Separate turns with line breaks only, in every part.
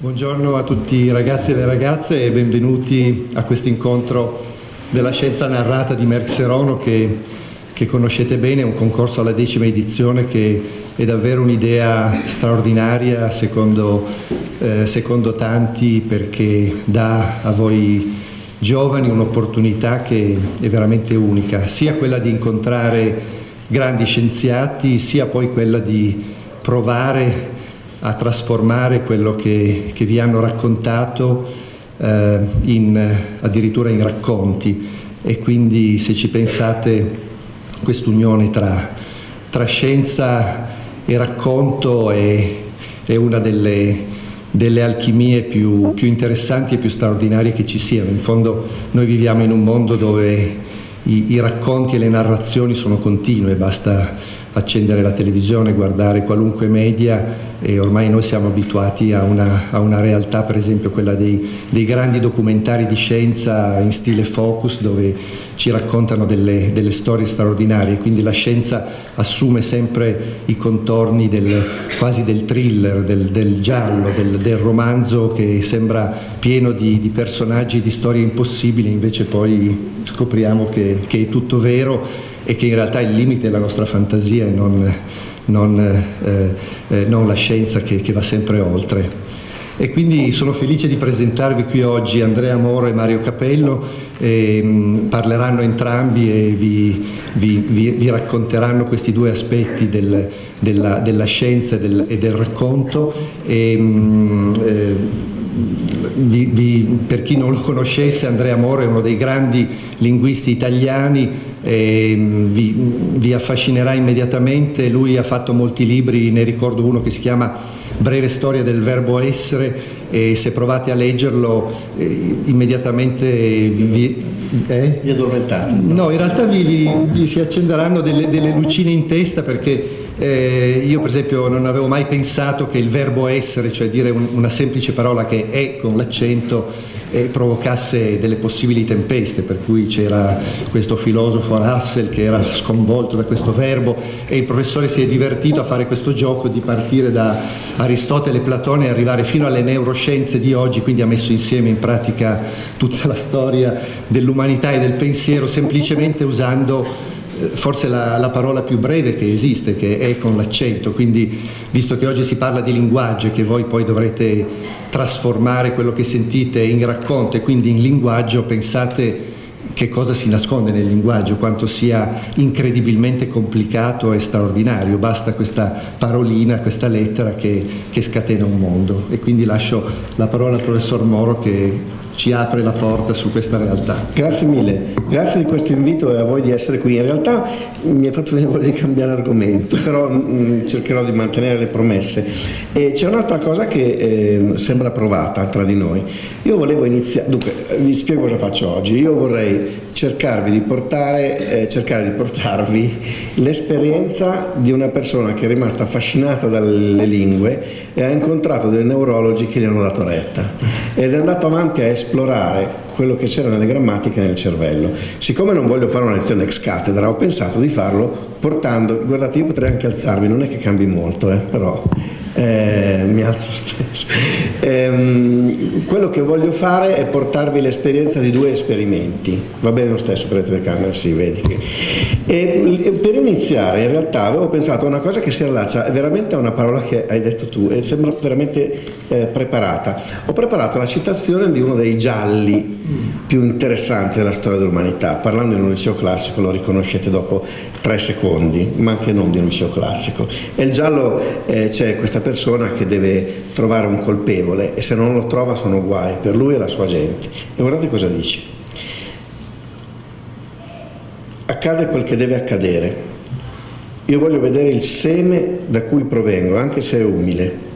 Buongiorno a tutti i ragazzi e le ragazze e benvenuti a questo incontro della scienza narrata di Merck che, che conoscete bene, è un concorso alla decima edizione che è davvero un'idea straordinaria secondo, eh, secondo tanti perché dà a voi giovani un'opportunità che è veramente unica, sia quella di incontrare grandi scienziati, sia poi quella di provare a trasformare quello che, che vi hanno raccontato eh, in, addirittura in racconti e quindi se ci pensate quest'unione tra, tra scienza e racconto è, è una delle, delle alchimie più, più, interessanti e più straordinarie che ci siano. In fondo noi viviamo in un mondo dove i, i racconti e le narrazioni sono continue, basta accendere la televisione, guardare qualunque media e ormai noi siamo abituati a una, a una realtà, per esempio quella dei, dei, grandi documentari di scienza in stile focus dove ci raccontano delle, delle storie straordinarie, quindi la scienza assume sempre i contorni del, quasi del thriller, del, del giallo, del, del, romanzo che sembra pieno di, di personaggi di storie impossibili, invece poi scopriamo che, che è tutto vero e che in realtà il limite è la nostra fantasia e non, non, eh, eh, non la scienza che, che va sempre oltre. E quindi sono felice di presentarvi qui oggi Andrea Moro e Mario Capello, e, mh, parleranno entrambi e vi, vi, vi, vi, racconteranno questi due aspetti del, della, della, scienza e del, e del racconto. E, mh, eh, per chi non lo conoscesse, Andrea Moro è uno dei grandi linguisti italiani Mm, vi, vi, affascinerà immediatamente. Lui ha fatto molti libri, ne ricordo uno che si chiama Breve storia del verbo essere e se provate a leggerlo eh, immediatamente vi, vi
eh? Vi addormentate? No?
no, in realtà vi, vi, vi si accenderanno delle, delle, lucine in testa perché eh, io per esempio non avevo mai pensato che il verbo essere, cioè dire un, una semplice parola che è con l'accento, eh, provocasse delle possibili tempeste, per cui c'era questo filosofo Russell che era sconvolto da questo verbo e il professore si è divertito a fare questo gioco di partire da Aristotele e Platone e arrivare fino alle neuroscienze di oggi, quindi ha messo insieme in pratica tutta la storia dell'umanità e del pensiero semplicemente usando forse la, la, parola più breve che esiste, che è con l'accento, quindi visto che oggi si parla di linguaggio e che voi poi dovrete trasformare quello che sentite in racconto e quindi in linguaggio, pensate che cosa si nasconde nel linguaggio, quanto sia incredibilmente complicato e straordinario, basta questa parolina, questa lettera che, che scatena un mondo. E quindi lascio la parola al professor Moro che ci apre la porta su questa realtà.
Grazie mille, grazie di questo invito e a voi di essere qui. In realtà mi ha fatto venire voglia di cambiare argomento, però mh, mm, cercherò di mantenere le promesse. E c'è un'altra cosa che eh, sembra provata tra di noi. Io volevo iniziare, dunque vi spiego cosa faccio oggi. Io vorrei cercarvi di portare, eh, cercare di portarvi l'esperienza di una persona che è rimasta affascinata dalle lingue e ha incontrato dei neurologi che gli hanno dato retta ed è andato avanti a esplorare quello che c'era nelle grammatiche nel cervello. Siccome non voglio fare una lezione ex cattedra, ho pensato di farlo portando, guardate io potrei anche alzarmi, non è che cambi molto, eh, però eh, mi alzo stesso. Eh, quello che voglio fare è portarvi l'esperienza di due esperimenti, va bene lo stesso per le telecamere, si vedi che... E per iniziare in realtà avevo pensato a una cosa che si allaccia veramente a una parola che hai detto tu e sembra veramente eh, preparata. Ho preparato la citazione di uno dei gialli più interessanti della storia dell'umanità, parlando in un liceo classico lo riconoscete dopo tre secondi, ma anche non di un liceo classico. E il giallo eh, c'è questa persona che deve trovare un colpevole e se non lo trova sono guai per lui e la sua gente. E guardate cosa dice. Accade quel che deve accadere. Io voglio vedere il seme da cui provengo, anche se è umile.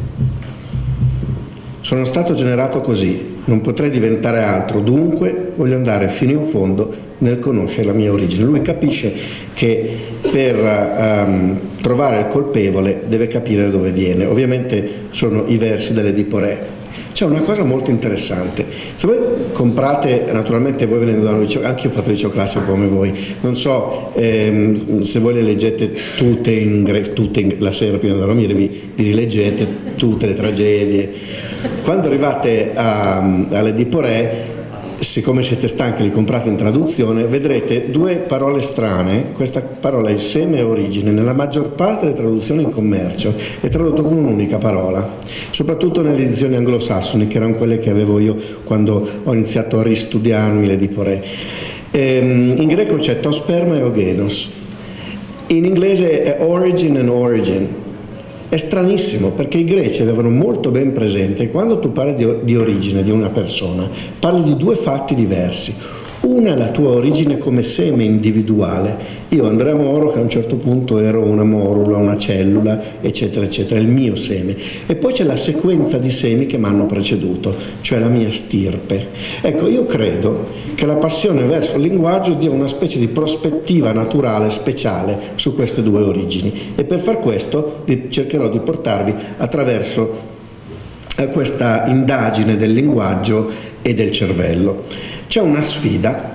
Sono stato generato così, non potrei diventare altro, dunque voglio andare fino in fondo nel conoscere la mia origine. Lui capisce che per um, trovare il colpevole deve capire da dove viene. Ovviamente sono i versi dell'Edipo Re. C'è una cosa molto interessante, se voi comprate, naturalmente voi venendo da un liceo, anche io ho fatto liceo classico come voi, non so ehm, se voi le leggete tutte, in, tutte in, la sera prima di dormire, vi, vi rileggete tutte le tragedie, Quando arrivate a, all'Ediporè siccome siete stanchi, li comprate in traduzione, vedrete due parole strane. Questa parola è seme e origine. Nella maggior parte delle traduzioni in commercio è tradotto con un'unica parola, soprattutto nelle edizioni anglosassoni, che erano quelle che avevo io quando ho iniziato a ristudiarmi l'Ediporè. Ehm, in greco c'è tosperma e ogenos. In inglese è origin and origin è stranissimo perché i greci avevano molto ben presente quando tu parli di, origine di una persona, parli di due fatti diversi. Una è la tua origine come seme individuale. Io, Andrea Moro, che a un certo punto ero una morula, una cellula, eccetera, eccetera, il mio seme. E poi c'è la sequenza di semi che mi hanno preceduto, cioè la mia stirpe. Ecco, io credo che la passione verso il linguaggio dia una specie di prospettiva naturale, speciale su queste due origini. E per far questo cercherò di portarvi attraverso eh, questa indagine del linguaggio e del cervello c'è una sfida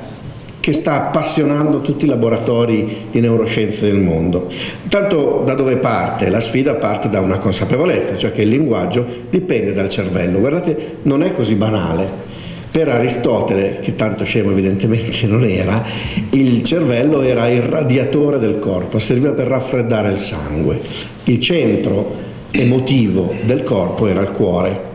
che sta appassionando tutti i laboratori di neuroscienze del mondo. Intanto da dove parte? La sfida parte da una consapevolezza, cioè che il linguaggio dipende dal cervello. Guardate, non è così banale. Per Aristotele, che tanto scemo evidentemente non era, il cervello era il radiatore del corpo, serviva per raffreddare il sangue. Il centro emotivo del corpo era il cuore.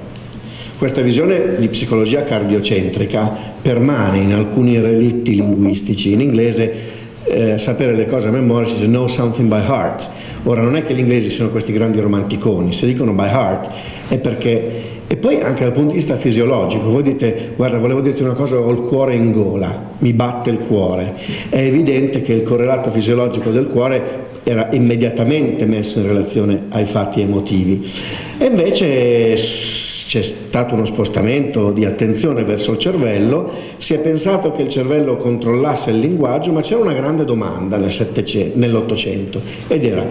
Questa visione di psicologia cardiocentrica permane in alcuni relitti linguistici. In inglese eh, sapere le cose a memoria si dice know something by heart. Ora non è che gli inglesi siano questi grandi romanticoni, se dicono by heart è perché e poi anche dal punto di vista fisiologico, voi dite, guarda, volevo dirti una cosa, ho il cuore in gola, mi batte il cuore. È evidente che il correlato fisiologico del cuore era immediatamente messo in relazione ai fatti emotivi. E invece c'è stato uno spostamento di attenzione verso il cervello, si è pensato che il cervello controllasse il linguaggio, ma c'era una grande domanda nell'Ottocento ed era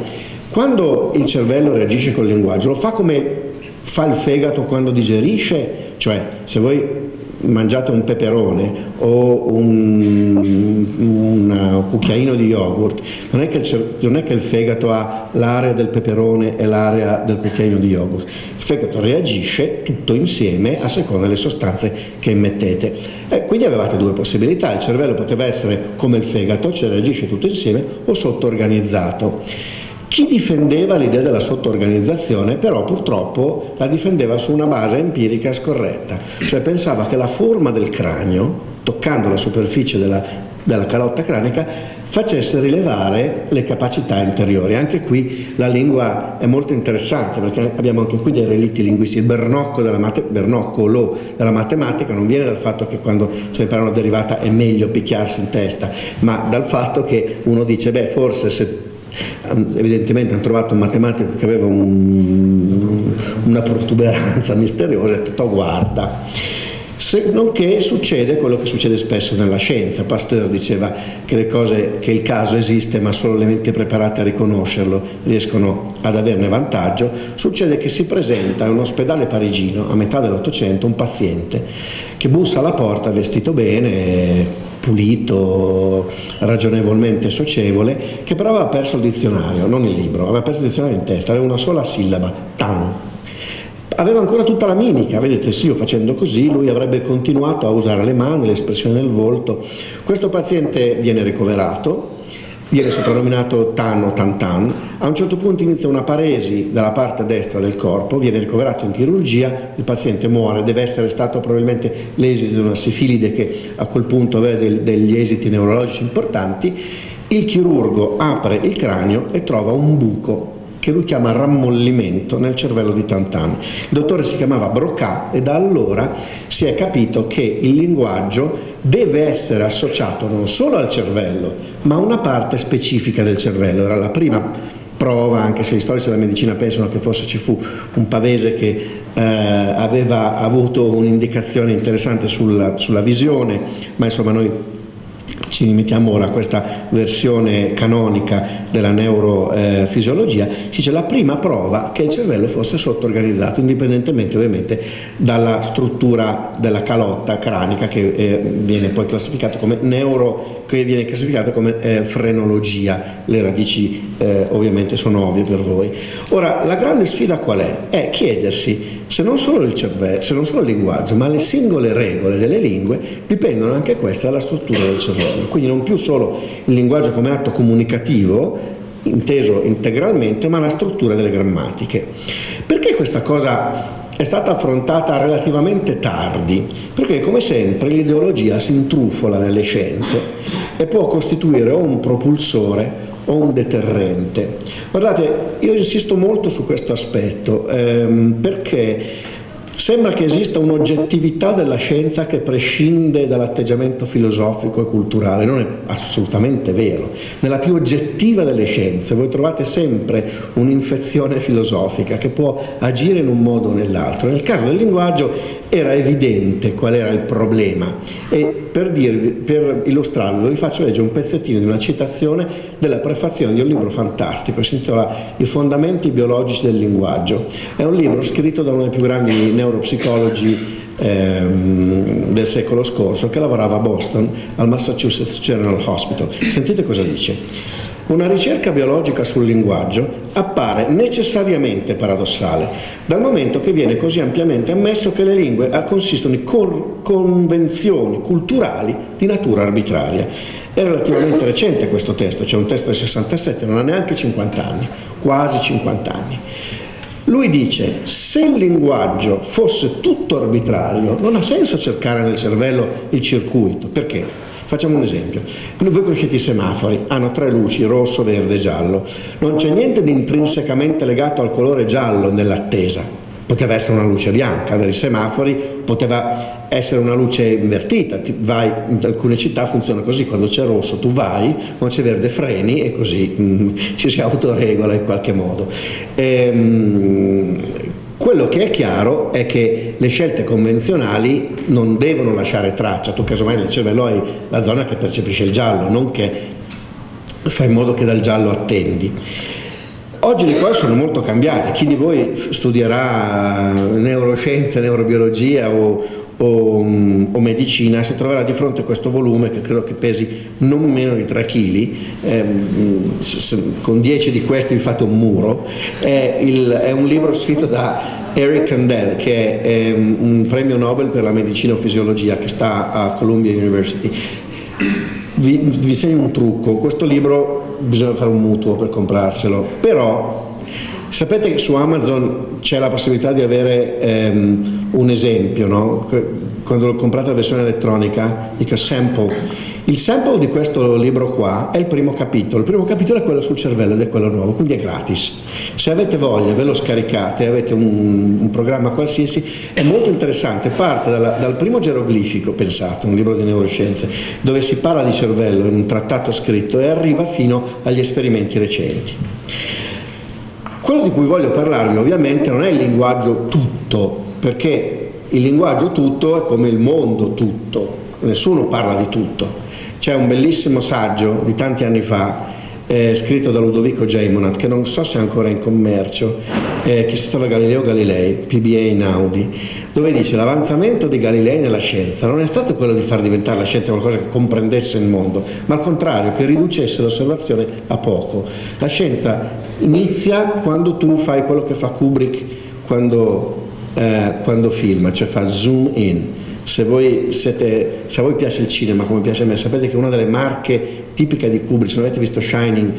quando il cervello reagisce col linguaggio, lo fa come fa il fegato quando digerisce? Cioè, se voi mangiate un peperone o un, un cucchiaino di yogurt, non è, il, non è, che il, fegato ha l'area del peperone e l'area del cucchiaino di yogurt. Il fegato reagisce tutto insieme a seconda delle sostanze che mettete. E quindi avevate due possibilità, il cervello poteva essere come il fegato, cioè reagisce tutto insieme, o sottoorganizzato. Chi difendeva l'idea della sottoorganizzazione però purtroppo la difendeva su una base empirica scorretta, cioè pensava che la forma del cranio, toccando la superficie della, della calotta cranica, facesse rilevare le capacità interiori. Anche qui la lingua è molto interessante perché abbiamo anche qui dei relitti linguistici. Il bernocco della, mate, bernoccolo della matematica non viene dal fatto che quando impara una derivata è meglio picchiarsi in testa, ma dal fatto che uno dice, beh, forse se evidentemente hanno trovato un matematico che aveva un, una protuberanza misteriosa e ha detto guarda se, nonché succede quello che succede spesso nella scienza. Pasteur diceva che, cose, che, il caso esiste ma solo le menti preparate a riconoscerlo riescono ad averne vantaggio. Succede che si presenta in un ospedale parigino a metà dell'Ottocento un paziente che bussa alla porta vestito bene, pulito, ragionevolmente socievole, che però aveva perso il dizionario, non il libro, aveva perso il dizionario in testa, aveva una sola sillaba, tan. Aveva ancora tutta la mimica, vedete, sì, io facendo così lui avrebbe continuato a usare le mani, l'espressione del volto. Questo paziente viene ricoverato, viene soprannominato Tan o Tantan, a un certo punto inizia una paresi dalla parte destra del corpo, viene ricoverato in chirurgia, il paziente muore, deve essere stato probabilmente l'esito di una sifilide che a quel punto aveva degli esiti neurologici importanti, il chirurgo apre il cranio e trova un buco che lui chiama rammollimento nel cervello di Tantan. Il dottore si chiamava Broca e da allora si è capito che il linguaggio deve essere associato non solo al cervello, ma a una parte specifica del cervello. Era la prima prova, anche se gli storici della medicina pensano che forse ci fu un pavese che eh, aveva avuto un'indicazione interessante sulla, sulla visione, ma insomma noi ci limitiamo ora a questa versione canonica della neurofisiologia, si dice la prima prova che il cervello fosse sottoorganizzato, indipendentemente ovviamente dalla struttura della calotta cranica che eh, viene poi classificata come neuro che viene classificata come eh, frenologia, le radici eh, ovviamente sono ovvie per voi. Ora, la grande sfida qual è? È chiedersi se non solo il cervello, se non solo il linguaggio, ma le singole regole delle lingue dipendono anche queste dalla struttura del cervello. Quindi non più solo il linguaggio come atto comunicativo, inteso integralmente, ma la struttura delle grammatiche. Perché questa cosa è stata affrontata relativamente tardi, perché come sempre l'ideologia si intrufola nelle scienze e può costituire o un propulsore o un deterrente. Guardate, io insisto molto su questo aspetto ehm, perché Sembra che esista un'oggettività della scienza che prescinde dall'atteggiamento filosofico e culturale, non è assolutamente vero. Nella più oggettiva delle scienze voi trovate sempre un'infezione filosofica che può agire in un modo o nell'altro. Nel caso del linguaggio era evidente qual era il problema e per, dirvi, per illustrarlo vi faccio leggere un pezzettino di una citazione della prefazione di un libro fantastico, si intitola I fondamenti biologici del linguaggio. È un libro scritto da uno dei più grandi neuropsicologi ehm, del secolo scorso che lavorava a Boston al Massachusetts General Hospital. Sentite cosa dice. Una ricerca biologica sul linguaggio appare necessariamente paradossale, dal momento che viene così ampiamente ammesso che le lingue consistono in convenzioni culturali di natura arbitraria. È relativamente recente questo testo, c'è un testo del 67, non ha neanche 50 anni, quasi 50 anni. Lui dice, se il linguaggio fosse tutto arbitrario, non ha senso cercare nel cervello il circuito. Perché? Facciamo un esempio. Voi conoscete i semafori, hanno tre luci, rosso, verde e giallo. Non c'è niente di intrinsecamente legato al colore giallo nell'attesa. Poteva essere una luce bianca, avere i semafori, poteva essere una luce invertita. Vai, in alcune città funziona così, quando c'è rosso tu vai, quando c'è verde freni e così mm, ci si autoregola in qualche modo. Ehm, quello che è chiaro è che le scelte convenzionali non devono lasciare traccia, tu casomai nel cervello hai la zona che percepisce il giallo, non che fai in modo che dal giallo attendi. Oggi le cose sono molto cambiate, chi di voi studierà neuroscienze, neurobiologia o, o, o, medicina si troverà di fronte a questo volume che credo che pesi non meno di 3 kg, ehm, con 10 di questi vi fate un muro, è, il, è un libro scritto da Eric Kandel che è ehm, un premio Nobel per la medicina o fisiologia che sta a Columbia University. Vi, vi segno un trucco, questo libro bisogna fare un mutuo per comprarselo, però Sapete che su Amazon c'è la possibilità di avere ehm, un esempio, no? quando comprate la versione elettronica, dica sample. Il sample di questo libro qua è il primo capitolo, il primo capitolo è quello sul cervello ed è quello nuovo, quindi è gratis. Se avete voglia ve lo scaricate, avete un, un programma qualsiasi, è molto interessante, parte dalla, dal primo geroglifico, pensate, un libro di neuroscienze, dove si parla di cervello in un trattato scritto e arriva fino agli esperimenti recenti. Quello di cui voglio parlarvi ovviamente non è il linguaggio tutto, perché il linguaggio tutto è come il mondo tutto, nessuno parla di tutto. C'è un bellissimo saggio di tanti anni fa eh, scritto da Ludovico Geimonat, che non so se è ancora in commercio, eh, che si intitola Galileo Galilei, PBA in Audi, dove dice l'avanzamento di Galilei nella scienza non è stato quello di far diventare la scienza qualcosa che comprendesse il mondo, ma al contrario, che riducesse l'osservazione a poco. La scienza inizia quando tu fai quello che fa Kubrick quando, eh, quando filma, cioè fa zoom in se, voi siete, se a voi piace il cinema come piace a me, sapete che una delle marche tipiche di Kubrick, se non avete visto Shining,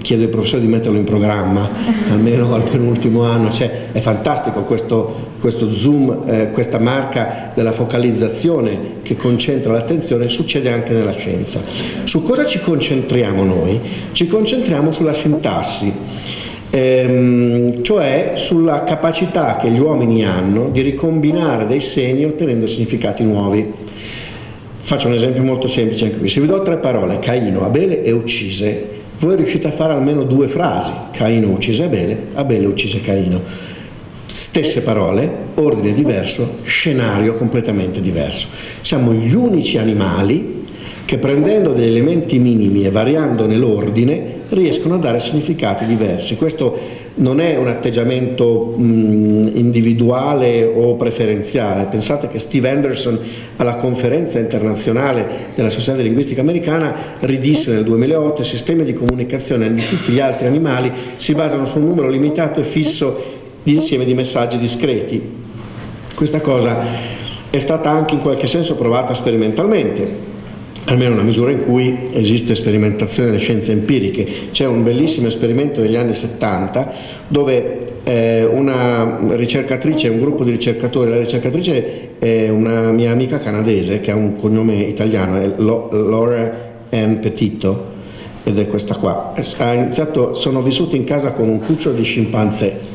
chiedo ai professori di metterlo in programma, almeno al penultimo anno, cioè, è fantastico questo, questo zoom, eh, questa marca della focalizzazione che concentra l'attenzione, succede anche nella scienza. Su cosa ci concentriamo noi? Ci concentriamo sulla sintassi ehm, cioè sulla capacità che gli uomini hanno di ricombinare dei segni ottenendo significati nuovi. Faccio un esempio molto semplice anche qui. Se vi do tre parole, Caino, Abele e uccise, voi riuscite a fare almeno due frasi. Caino uccise Abele, Abele uccise Caino. Stesse parole, ordine diverso, scenario completamente diverso. Siamo gli unici animali che prendendo degli elementi minimi e variandone l'ordine riescono a dare significati diversi. Questo non è un atteggiamento mh, individuale o preferenziale. Pensate che Steve Anderson alla conferenza internazionale della di Linguistica Americana ridisse nel 2008 i sistemi di comunicazione di tutti gli altri animali si basano su un numero limitato e fisso di insieme di messaggi discreti. Questa cosa è stata anche in qualche senso provata sperimentalmente almeno una misura in cui esiste sperimentazione delle scienze empiriche. C'è un bellissimo esperimento degli anni 70 dove eh, una ricercatrice, un gruppo di ricercatori, la ricercatrice è una mia amica canadese che ha un cognome italiano, è Laura Ann Petito, ed è questa qua. Ha iniziato, sono vissuti in casa con un cucciolo di scimpanzé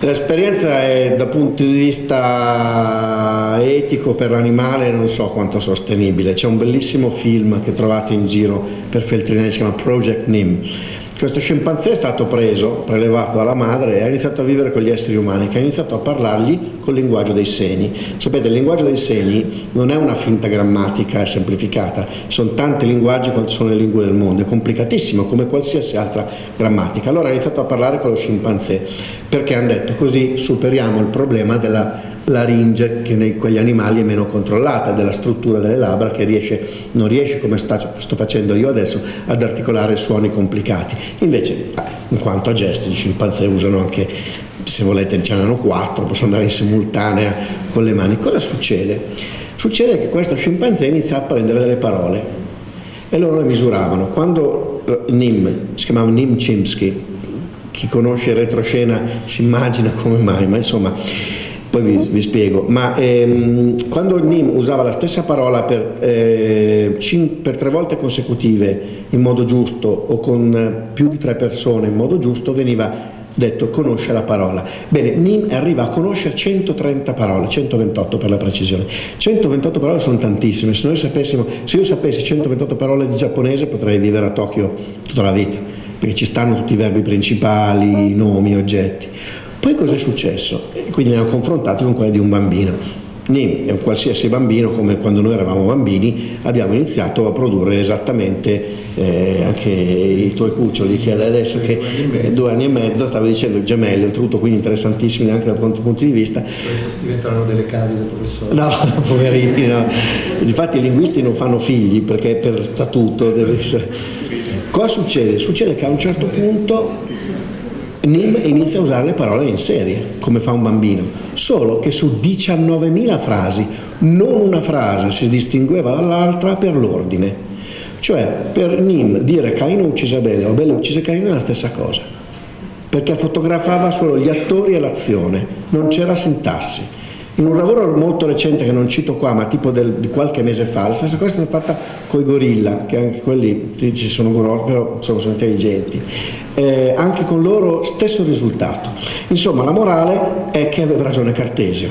L'esperienza è dal punto di vista etico per l'animale non so quanto sostenibile. C'è un bellissimo film che trovate in giro per Feltrinelli, si chiama Project NIM questo scimpanzé è stato preso, prelevato dalla madre e ha iniziato a vivere con gli esseri umani, che ha iniziato a parlargli col linguaggio dei segni. Sapete, il linguaggio dei segni non è una finta grammatica semplificata, sono tanti linguaggi quanto sono le lingue del mondo, è complicatissimo come qualsiasi altra grammatica. Allora ha iniziato a parlare con lo scimpanzé, perché hanno detto così superiamo il problema della laringe che in quegli animali è meno controllata, della struttura delle labbra che riesce, non riesce come sta, sto facendo io adesso ad articolare suoni complicati. Invece in quanto a gesti gli scimpanzé usano anche, se volete ce n'hanno quattro, possono andare in simultanea con le mani. Cosa succede? Succede che questo scimpanzé inizia a prendere delle parole e loro le misuravano. Quando eh, Nim, si chiamava Nim Chimsky, chi conosce retroscena si immagina come mai, ma insomma poi vi, vi spiego, ma ehm, quando Nim usava la stessa parola per, eh, cin- per, tre volte consecutive in modo giusto o con più di tre persone in modo giusto, veniva detto conosce la parola. Bene, Nim arriva a conoscere 130 parole, 128 per la precisione. 128 parole sono tantissime, se noi sapessimo, se io sapessi 128 parole di giapponese potrei vivere a Tokyo tutta la vita, perché ci stanno tutti i verbi principali, nomi, oggetti. Poi cos'è successo? Quindi li hanno confrontati con quelli di un bambino. Nim è un qualsiasi bambino, come quando noi eravamo bambini, abbiamo iniziato a produrre esattamente eh, anche i tuoi cuccioli, che adesso che due anni e mezzo stavi dicendo gemelli, oltretutto quindi interessantissimi anche da tanti punti di vista.
Adesso diventano delle cavie del professore.
No, poverini, no. Infatti i linguisti non fanno figli perché per statuto deve essere... Cosa succede? Succede che a un certo punto Nim inizia a usare le parole in serie, come fa un bambino, solo che su 19.000 frasi non una frase si distingueva dall'altra per l'ordine. Cioè per Nim dire Caino uccise Abele o Abele uccise Caino è la stessa cosa, perché fotografava solo gli attori e l'azione, non c'era sintassi. In un lavoro molto recente che non cito qua, ma tipo del, di qualche mese fa, la stessa cosa è stata fatta con i gorilla, che anche quelli ci sono grossi, però sono, sono intelligenti. Eh, anche con loro stesso risultato. Insomma, la morale è che aveva ragione Cartesio.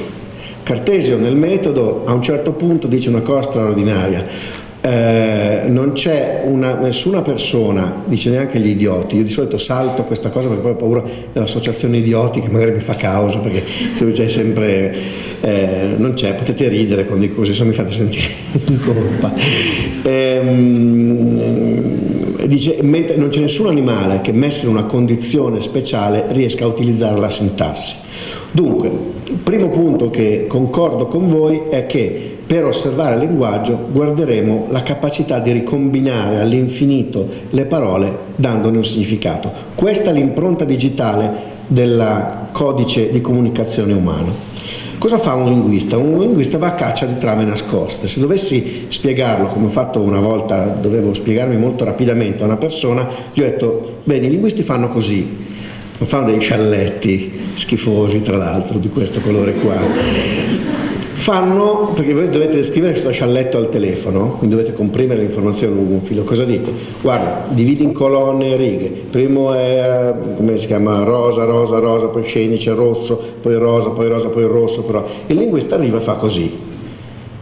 Cartesio nel metodo a un certo punto dice una cosa straordinaria eh, non c'è una, nessuna persona, dice neanche gli idioti, io di solito salto questa cosa perché poi ho paura dell'associazione idioti che magari mi fa causa, perché se c'è sempre, eh, non c'è, potete ridere quando dico così, se mi fate sentire in colpa. Ehm, dice, non c'è nessun animale che messo in una condizione speciale riesca a utilizzare la sintassi. Dunque, il primo punto che concordo con voi è che per osservare il linguaggio guarderemo la capacità di ricombinare all'infinito le parole dandone un significato. Questa è l'impronta digitale del codice di comunicazione umano. Cosa fa un linguista? Un linguista va a caccia di trame nascoste. Se dovessi spiegarlo, come ho fatto una volta, dovevo spiegarmi molto rapidamente a una persona, gli ho detto, bene, i linguisti fanno così, fanno dei scialletti schifosi tra l'altro di questo colore qua fanno, perché voi dovete scrivere questo scialletto al telefono, quindi dovete comprimere le informazioni lungo un filo, cosa dite? Guarda, dividi in colonne e righe, primo è, come si chiama, rosa, rosa, rosa, poi scendi, c'è rosso, poi rosa, poi rosa, poi rosso, però il linguista arriva e fa così,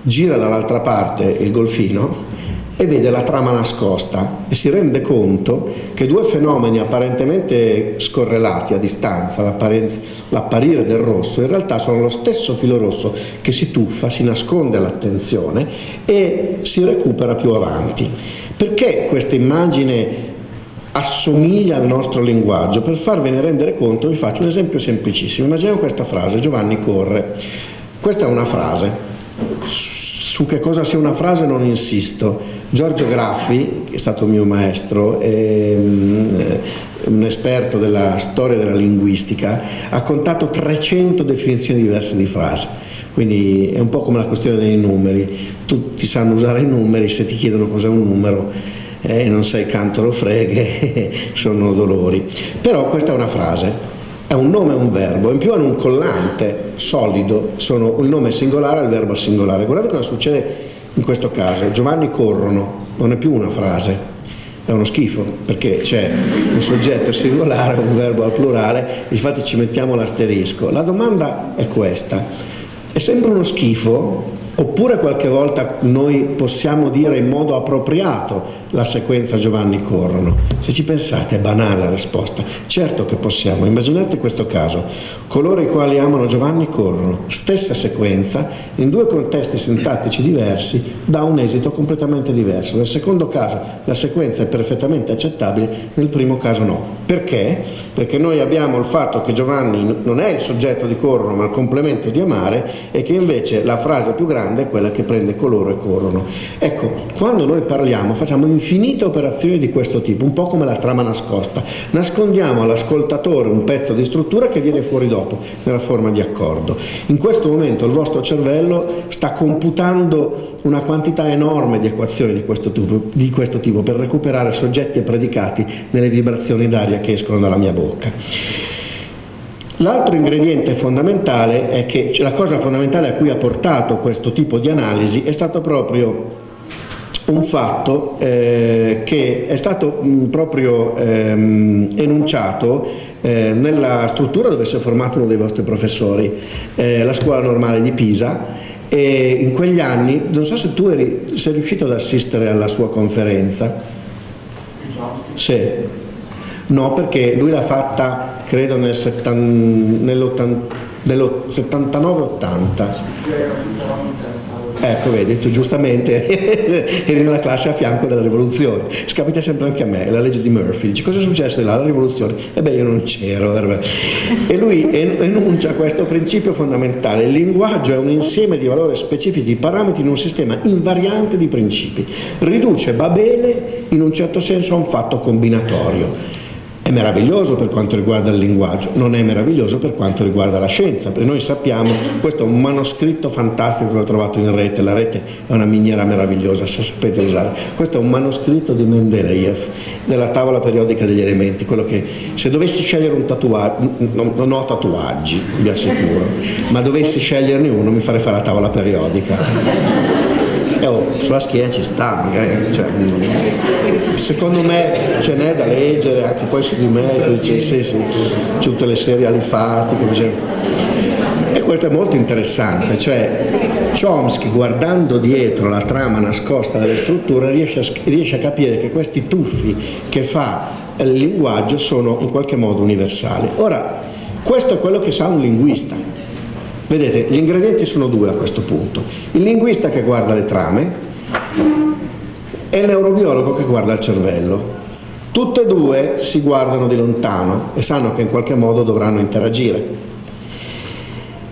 gira dall'altra parte il golfino e vede la trama nascosta e si rende conto che due fenomeni apparentemente scorrelati a distanza, l'apparire del rosso, in realtà sono lo stesso filo rosso che si tuffa, si nasconde all'attenzione e si recupera più avanti. Perché questa immagine assomiglia al nostro linguaggio? Per farvene rendere conto vi faccio un esempio semplicissimo. Immaginiamo questa frase, Giovanni corre. Questa è una frase. Su che cosa sia una frase non insisto Giorgio Graffi, che è stato mio maestro, è mm, un esperto della storia della linguistica, ha contato 300 definizioni diverse di frase. Quindi è un po' come la questione dei numeri. Tutti sanno usare i numeri, se ti chiedono cos'è un numero e eh, non sai canto lo freghe, sono dolori. Però questa è una frase, è un nome e un verbo, in più hanno un collante solido, sono il nome singolare e il verbo singolare. Guardate cosa succede in questo caso Giovanni corrono non è più una frase, è uno schifo perché c'è un soggetto singolare, un verbo al plurale, infatti ci mettiamo l'asterisco. La domanda è questa, è sempre uno schifo Oppure qualche volta noi possiamo dire in modo appropriato la sequenza Giovanni corrono. Se ci pensate è banale la risposta. Certo che possiamo. Immaginate questo caso. Coloro i quali amano Giovanni corrono. Stessa sequenza, in due contesti sintattici diversi, dà un esito completamente diverso. Nel secondo caso la sequenza è perfettamente accettabile, nel primo caso no. Perché? Perché noi abbiamo il fatto che Giovanni non è il soggetto di corrono ma il complemento di amare e che invece la frase più grande è quella che prende coloro e corrono. Ecco, quando noi parliamo facciamo infinite operazioni di questo tipo, un po' come la trama nascosta. Nascondiamo all'ascoltatore un pezzo di struttura che viene fuori dopo, nella forma di accordo. In questo momento il vostro cervello sta computando una quantità enorme di equazioni di questo, tipo, di questo tipo per recuperare soggetti e predicati nelle vibrazioni d'aria che escono dalla mia bocca. L'altro ingrediente fondamentale è che la cosa fondamentale a cui ha portato questo tipo di analisi è stato proprio un fatto eh, che è stato mh, mm, proprio ehm, enunciato eh, nella struttura dove si è formato uno dei vostri professori, eh, la scuola normale di Pisa, e in quegli anni, non so se tu eri, sei riuscito ad assistere alla sua conferenza. Sì. No, perché lui l'ha fatta credo nel, nell'79-80. Ecco, vedi, tu giustamente eri nella classe a fianco della rivoluzione. Scapita sempre anche a me, la legge di Murphy. Dice cosa è successo là? La rivoluzione? E beh, io non c'ero. E lui enuncia questo principio fondamentale. Il linguaggio è un insieme di valori specifici, di parametri in un sistema invariante di principi. Riduce Babele in un certo senso a un fatto combinatorio è meraviglioso per quanto riguarda il linguaggio, non è meraviglioso per quanto riguarda la scienza, perché noi sappiamo, questo è un manoscritto fantastico che ho trovato in rete, la rete è una miniera meravigliosa, se sapete usare, questo è un manoscritto di Mendeleev della tavola periodica degli elementi, quello che se dovessi scegliere un tatuaggio, non, non ho tatuaggi, vi assicuro, ma dovessi sceglierne uno mi farei fare la tavola periodica oh, sulla schiena ci sta, magari, cioè, secondo me ce n'è da leggere anche poi su di me, c'è, sì, sì, tutte le serie alifatiche, cioè. e questo è molto interessante, cioè Chomsky guardando dietro la trama nascosta delle strutture riesce a, riesce a capire che questi tuffi che fa il linguaggio sono in qualche modo universali. Ora, questo è quello che sa un linguista, Vedete, gli ingredienti sono due a questo punto. Il linguista che guarda le trame e il neurobiologo che guarda il cervello. Tutte e due si guardano di lontano e sanno che in qualche modo dovranno interagire.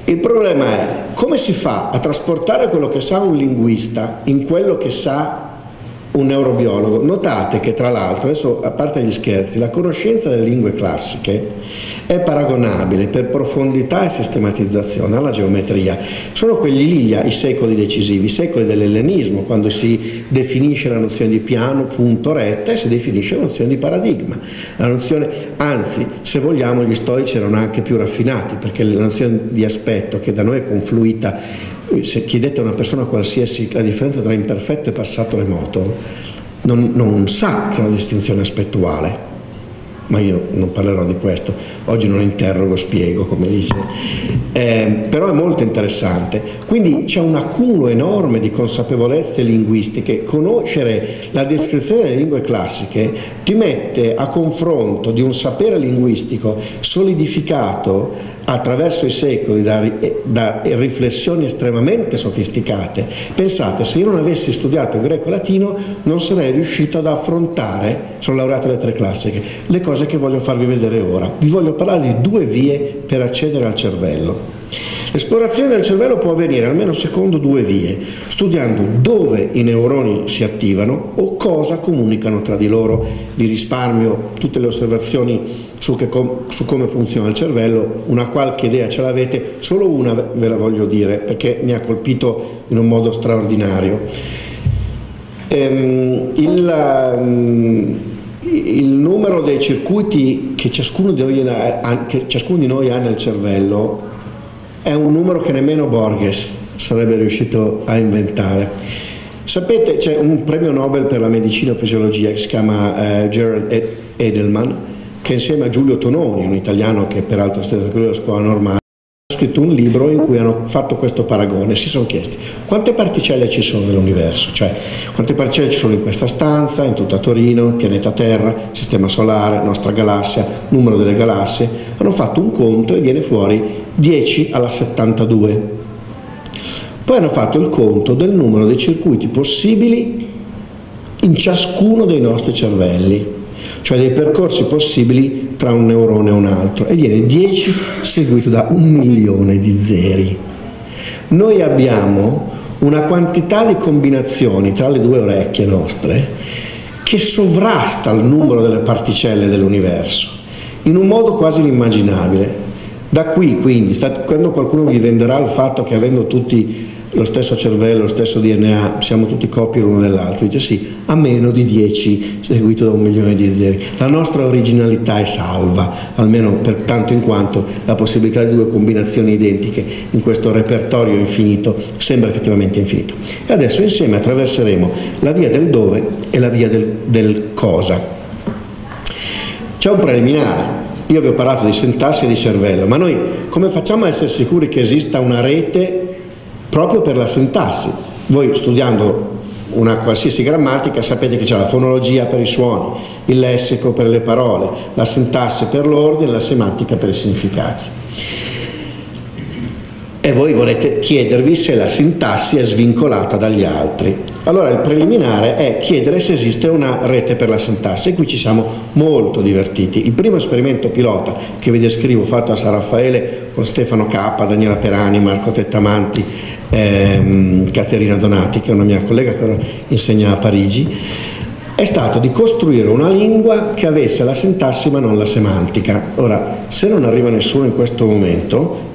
Il problema è come si fa a trasportare quello che sa un linguista in quello che sa un neurobiologo. Notate che tra l'altro, adesso a parte gli scherzi, la conoscenza delle lingue classiche è paragonabile per profondità e sistematizzazione alla geometria. Sono quelli lì i secoli decisivi, i secoli dell'ellenismo, quando si definisce la nozione di piano, punto, retta e si definisce la nozione di paradigma. La nozione, anzi, se vogliamo, gli storici erano anche più raffinati, perché la nozione di aspetto che da noi è confluita se chiedete a una persona qualsiasi la differenza tra imperfetto e passato remoto, non, non sa che è una distinzione aspettuale. Ma io non parlerò di questo, oggi non interrogo, spiego come dice, eh, però è molto interessante. Quindi c'è un accumulo enorme di consapevolezze linguistiche, conoscere la descrizione delle lingue classiche ti mette a confronto di un sapere linguistico solidificato attraverso i secoli da, da, riflessioni estremamente sofisticate. Pensate, se io non avessi studiato greco e latino non sarei riuscito ad affrontare, sono laureato in lettere classiche, le cose che voglio farvi vedere ora. Vi voglio parlare di due vie per accedere al cervello. L'esplorazione del cervello può avvenire almeno secondo due vie, studiando dove i neuroni si attivano o cosa comunicano tra di loro. Vi risparmio tutte le osservazioni su, com su, come funziona il cervello, una qualche idea ce l'avete, solo una ve la voglio dire perché mi ha colpito in un modo straordinario. Ehm, il, um, il, numero dei circuiti che ciascuno, ha, che ciascuno di noi ha nel cervello è un numero che nemmeno Borges sarebbe riuscito a inventare. Sapete, c'è un premio Nobel per la medicina e fisiologia che si chiama eh, Gerald Edelman che insieme a Giulio Tononi, un italiano che peraltro è stato anche lui alla scuola normale, ha scritto un libro in cui hanno fatto questo paragone, si sono chiesti quante particelle ci sono nell'universo, cioè quante particelle ci sono in questa stanza, in tutta Torino, pianeta Terra, sistema solare, nostra galassia, numero delle galassie, hanno fatto un conto e viene fuori 10 alla 72. Poi hanno fatto il conto del numero dei circuiti possibili in ciascuno dei nostri cervelli cioè dei percorsi possibili tra un neurone e un altro, e viene 10 seguito da un milione di zeri. Noi abbiamo una quantità di combinazioni tra le due orecchie nostre che sovrasta il numero delle particelle dell'universo, in un modo quasi inimmaginabile. Da qui quindi, quando qualcuno vi venderà il fatto che avendo tutti lo stesso cervello, lo stesso DNA, siamo tutti copie l'uno dell'altro. Dice sì, a meno di 10 seguito da un milione di zeri. La nostra originalità è salva, almeno per tanto in quanto la possibilità di due combinazioni identiche in questo repertorio infinito sembra effettivamente infinito. E adesso insieme attraverseremo la via del dove e la via del, del cosa. C'è un preliminare. Io vi ho parlato di sintassi e di cervello, ma noi come facciamo a essere sicuri che esista una rete proprio per la sintassi. Voi studiando una qualsiasi grammatica sapete che c'è la fonologia per i suoni, il lessico per le parole, la sintassi per l'ordine, la semantica per i significati. E voi volete chiedervi se la sintassi è svincolata dagli altri. Allora il preliminare è chiedere se esiste una rete per la sintassi e qui ci siamo molto divertiti. Il primo esperimento pilota che vi descrivo fatto a San Raffaele con Stefano K, Daniela Perani, Marco Tettamanti ehm, Caterina Donati, che è una mia collega che insegna a Parigi, è stato di costruire una lingua che avesse la sintassi ma non la semantica. Ora, se non arriva nessuno in questo momento,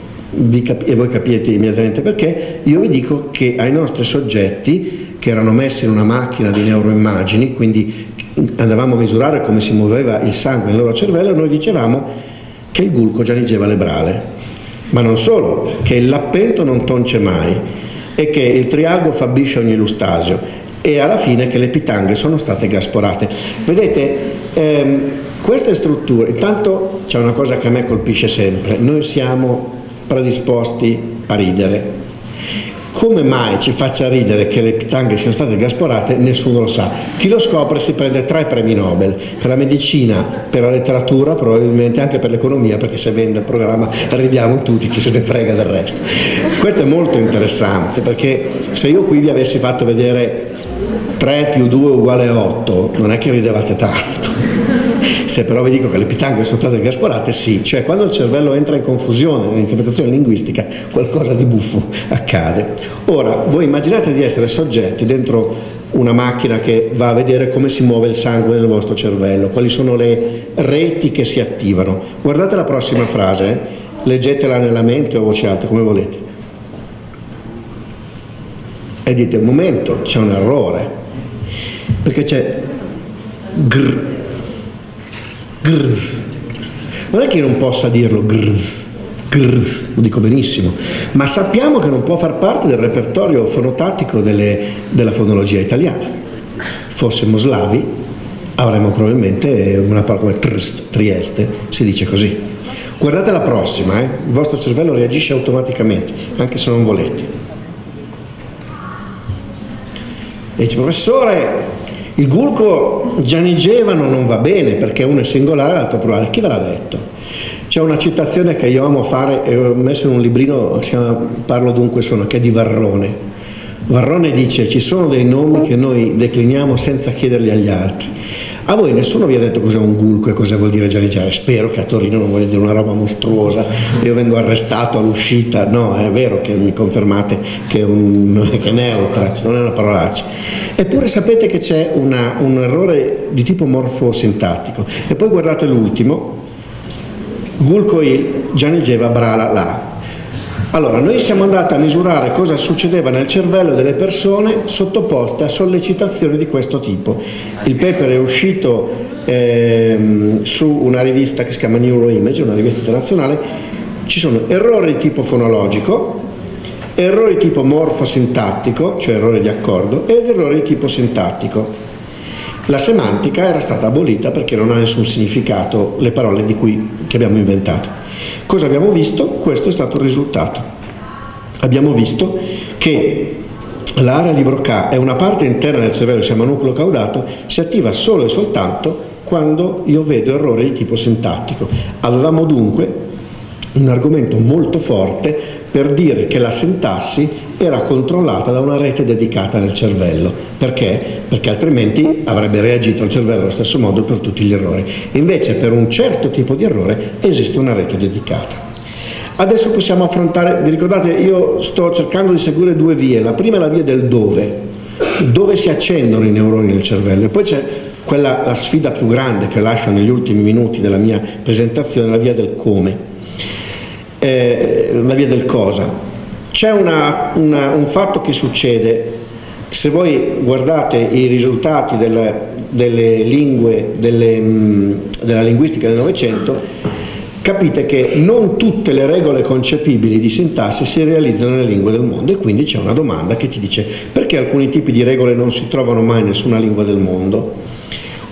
e voi capite immediatamente perché, io vi dico che ai nostri soggetti, che erano messi in una macchina di neuroimmagini, quindi andavamo a misurare come si muoveva il sangue nel loro cervello, noi dicevamo che il glucogianigeva lebrale ma non solo, che lappento non tonce mai e che il triago fabbisce ogni lustasio e alla fine che le pitanghe sono state gasporate. Vedete, ehm, queste strutture, intanto c'è una cosa che a me colpisce sempre, noi siamo predisposti a ridere, come mai ci faccia ridere che le tanghe siano state gasporate nessuno lo sa. Chi lo scopre si prende tre premi Nobel, per la medicina, per la letteratura, probabilmente anche per l'economia, perché se vende il programma ridiamo tutti, chi se ne frega del resto. Questo è molto interessante, perché se io qui vi avessi fatto vedere 3 più 2 uguale 8, non è che ridevate tanto se però vi dico che le pitanghe sono state gasporate, sì, cioè quando il cervello entra in confusione nell'interpretazione linguistica qualcosa di buffo accade. Ora, voi immaginate di essere soggetti dentro una macchina che va a vedere come si muove il sangue nel vostro cervello, quali sono le reti che si attivano. Guardate la prossima frase, eh? leggetela nella mente o voce alta, come volete. E dite, un momento, c'è un errore, perché c'è gr grz. Non è che io non possa dirlo grz, grz, lo dico benissimo, ma sappiamo che non può far parte del repertorio fonotatico delle, della fonologia italiana. Fossimo slavi, avremo probabilmente una parola come trst, Trieste, si dice così. Guardate la prossima, eh? il vostro cervello reagisce automaticamente, anche se non volete. E dice, professore, il gulco gianigevano non va bene perché uno è singolare e l'altro plurale. Chi ve l'ha detto? C'è una citazione che io amo fare e ho messo in un librino, chiama Parlo dunque sono, che è di Varrone. Varrone dice ci sono dei nomi che noi decliniamo senza chiederli agli altri. A voi nessuno vi ha detto cos'è un gulco e cosa vuol dire gialleggiare? Spero che a Torino non voglia dire una roba mostruosa, io vengo arrestato all'uscita, no, è vero che mi confermate che un, che è neutra, non è una parolaccia. Eppure sapete che c'è un errore di tipo morfosintattico. E poi guardate l'ultimo, gulco il, gianigeva brala la. Allora, noi siamo andati a misurare cosa succedeva nel cervello delle persone sottoposte a sollecitazioni di questo tipo. Il paper è uscito ehm, su una rivista che si chiama Neuroimage, una rivista internazionale, ci sono errori di tipo fonologico, errori di tipo morfosintattico, cioè errori di accordo, ed errori di tipo sintattico. La semantica era stata abolita perché non ha nessun significato le parole cui, che abbiamo inventato. Cosa abbiamo visto? Questo è stato il risultato. Abbiamo visto che l'area di Broca è una parte interna del cervello, si chiama nucleo caudato, si attiva solo e soltanto quando io vedo errori di tipo sintattico. Avevamo dunque un argomento molto forte per dire che la sintassi era controllata da una rete dedicata nel cervello. Perché? Perché altrimenti avrebbe reagito il cervello allo stesso modo per tutti gli errori. Invece per un certo tipo di errore esiste una rete dedicata. Adesso possiamo affrontare, vi ricordate, io sto cercando di seguire due vie. La prima è la via del dove, dove si accendono i neuroni nel cervello e poi c'è quella, la sfida più grande che lascio negli ultimi minuti della mia presentazione, la via del come, eh, la via del cosa. C'è un fatto che succede, se voi guardate i risultati delle, delle lingue, delle, mm, della linguistica del Novecento, capite che non tutte le regole concepibili di sintassi si realizzano nelle lingue del mondo e quindi c'è una domanda che ti dice perché alcuni tipi di regole non si trovano mai in nessuna lingua del mondo?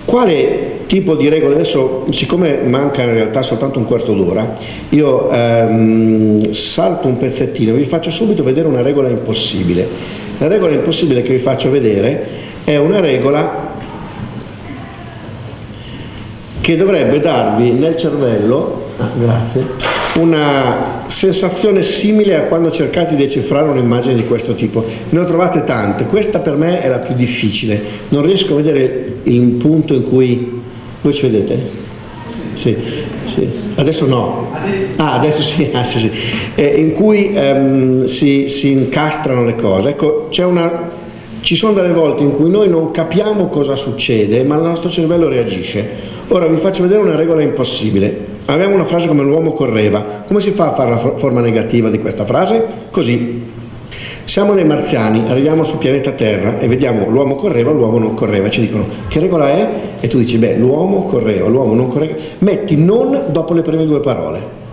Quale tipo di regole, adesso siccome manca in realtà soltanto un quarto d'ora, io ehm, salto un pezzettino e vi faccio subito vedere una regola impossibile. La regola impossibile che vi faccio vedere è una regola che dovrebbe darvi nel cervello, ah, grazie, una sensazione simile a quando cercate di decifrare un'immagine di questo tipo. Ne ho trovate tante, questa per me è la più difficile, non riesco a vedere il punto in cui voi ci vedete? Sì, sì. Adesso no. Ah, adesso sì, ah, sì, sì. Eh, in cui ehm, si, si, incastrano le cose. Ecco, una, ci sono delle volte in cui noi non capiamo cosa succede, ma il nostro cervello reagisce. Ora vi faccio vedere una regola impossibile. Abbiamo una frase come l'uomo correva. Come si fa a fare la forma negativa di questa frase? Così. Siamo dei marziani, arriviamo sul pianeta Terra e vediamo l'uomo correva, l'uomo non correva, ci dicono che regola è? E tu dici, beh, l'uomo correva, l'uomo non correva, metti non dopo le prime due parole.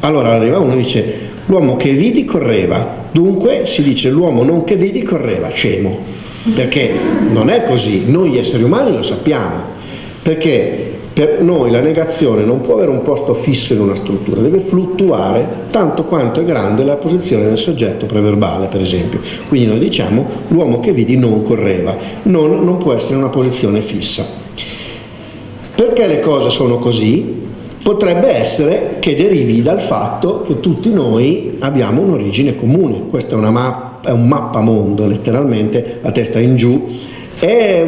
Allora arriva uno e dice, l'uomo che vidi correva, dunque si dice l'uomo non che vidi correva, scemo, perché non è così, noi esseri umani lo sappiamo, perché per noi la negazione non può avere un posto fisso in una struttura, deve fluttuare tanto quanto è grande la posizione del soggetto preverbale, per esempio. Quindi noi diciamo l'uomo che vidi non correva, non, non può essere in una posizione fissa. Perché le cose sono così? Potrebbe essere che derivi dal fatto che tutti noi abbiamo un'origine comune, questo è, mappa, è un mappamondo letteralmente, a testa in giù, è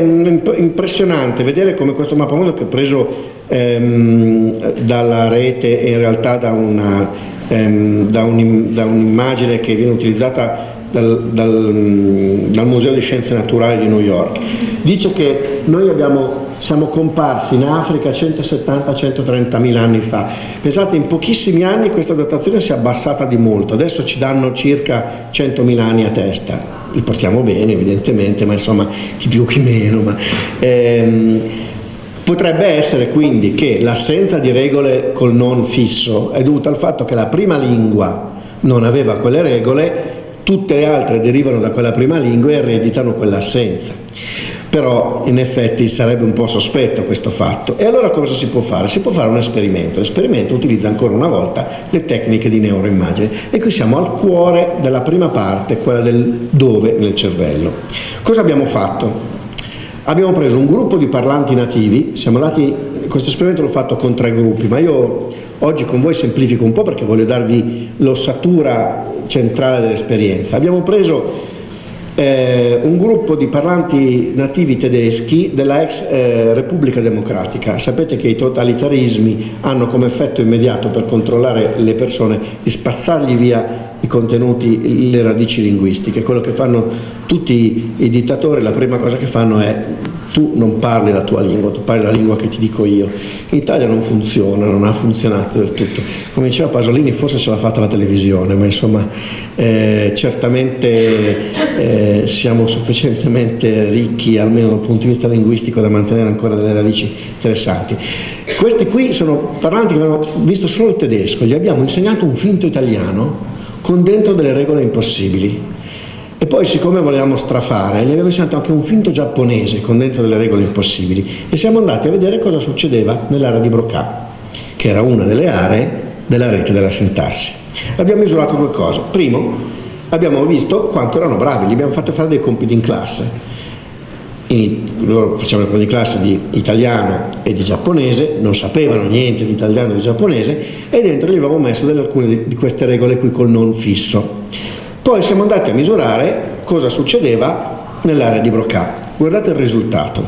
impressionante vedere come questo mappamondo che è preso ehm, dalla rete e in realtà da, una, ehm, da, un, da, un'immagine che viene utilizzata dal, dal, dal Museo di Scienze Naturali di New York. Dice che noi abbiamo siamo comparsi in Africa 170-130 mila anni fa. Pensate, in pochissimi anni questa datazione si è abbassata di molto, adesso ci danno circa 100 mila anni a testa. Li portiamo bene evidentemente, ma insomma chi più chi meno. Ma, ehm, potrebbe essere quindi che l'assenza di regole col non fisso è dovuta al fatto che la prima lingua non aveva quelle regole, tutte le altre derivano da quella prima lingua e ereditano quell'assenza. Però in effetti sarebbe un po' sospetto questo fatto. E allora cosa si può fare? Si può fare un esperimento. L'esperimento utilizza ancora una volta le tecniche di neuroimmagine e qui siamo al cuore della prima parte, quella del dove nel cervello. Cosa abbiamo fatto? Abbiamo preso un gruppo di parlanti nativi, siamo andati, questo esperimento l'ho fatto con tre gruppi, ma io oggi con voi semplifico un po' perché voglio darvi l'ossatura centrale dell'esperienza. Abbiamo preso eh, un gruppo di parlanti nativi tedeschi della ex eh, Repubblica Democratica. Sapete che i totalitarismi hanno come effetto immediato per controllare le persone di spazzargli via i contenuti, le radici linguistiche. Quello che fanno tutti i dittatori, la prima cosa che fanno è tu non parli la tua lingua, tu parli la lingua che ti dico io. In Italia non funziona, non ha funzionato del tutto. Come diceva Pasolini, forse ce l'ha fatta la televisione, ma insomma eh, certamente eh, siamo sufficientemente ricchi, almeno dal punto di vista linguistico, da mantenere ancora delle radici interessanti. Questi qui sono parlanti che hanno visto solo il tedesco, gli abbiamo insegnato un finto italiano con dentro delle regole impossibili poi siccome volevamo strafare, gli abbiamo insegnato anche un finto giapponese con dentro delle regole impossibili e siamo andati a vedere cosa succedeva nell'area di Broca, che era una delle aree della rete della sintassi. Abbiamo misurato due cose. Primo, abbiamo visto quanto erano bravi, gli abbiamo fatto fare dei compiti in classe. In, loro facevano compiti in classe di italiano e di giapponese, non sapevano niente di italiano e di giapponese e dentro gli avevamo messo delle, alcune di, di queste regole qui col non fisso. Poi siamo andati a misurare cosa succedeva nell'area di Brocà. Guardate il risultato.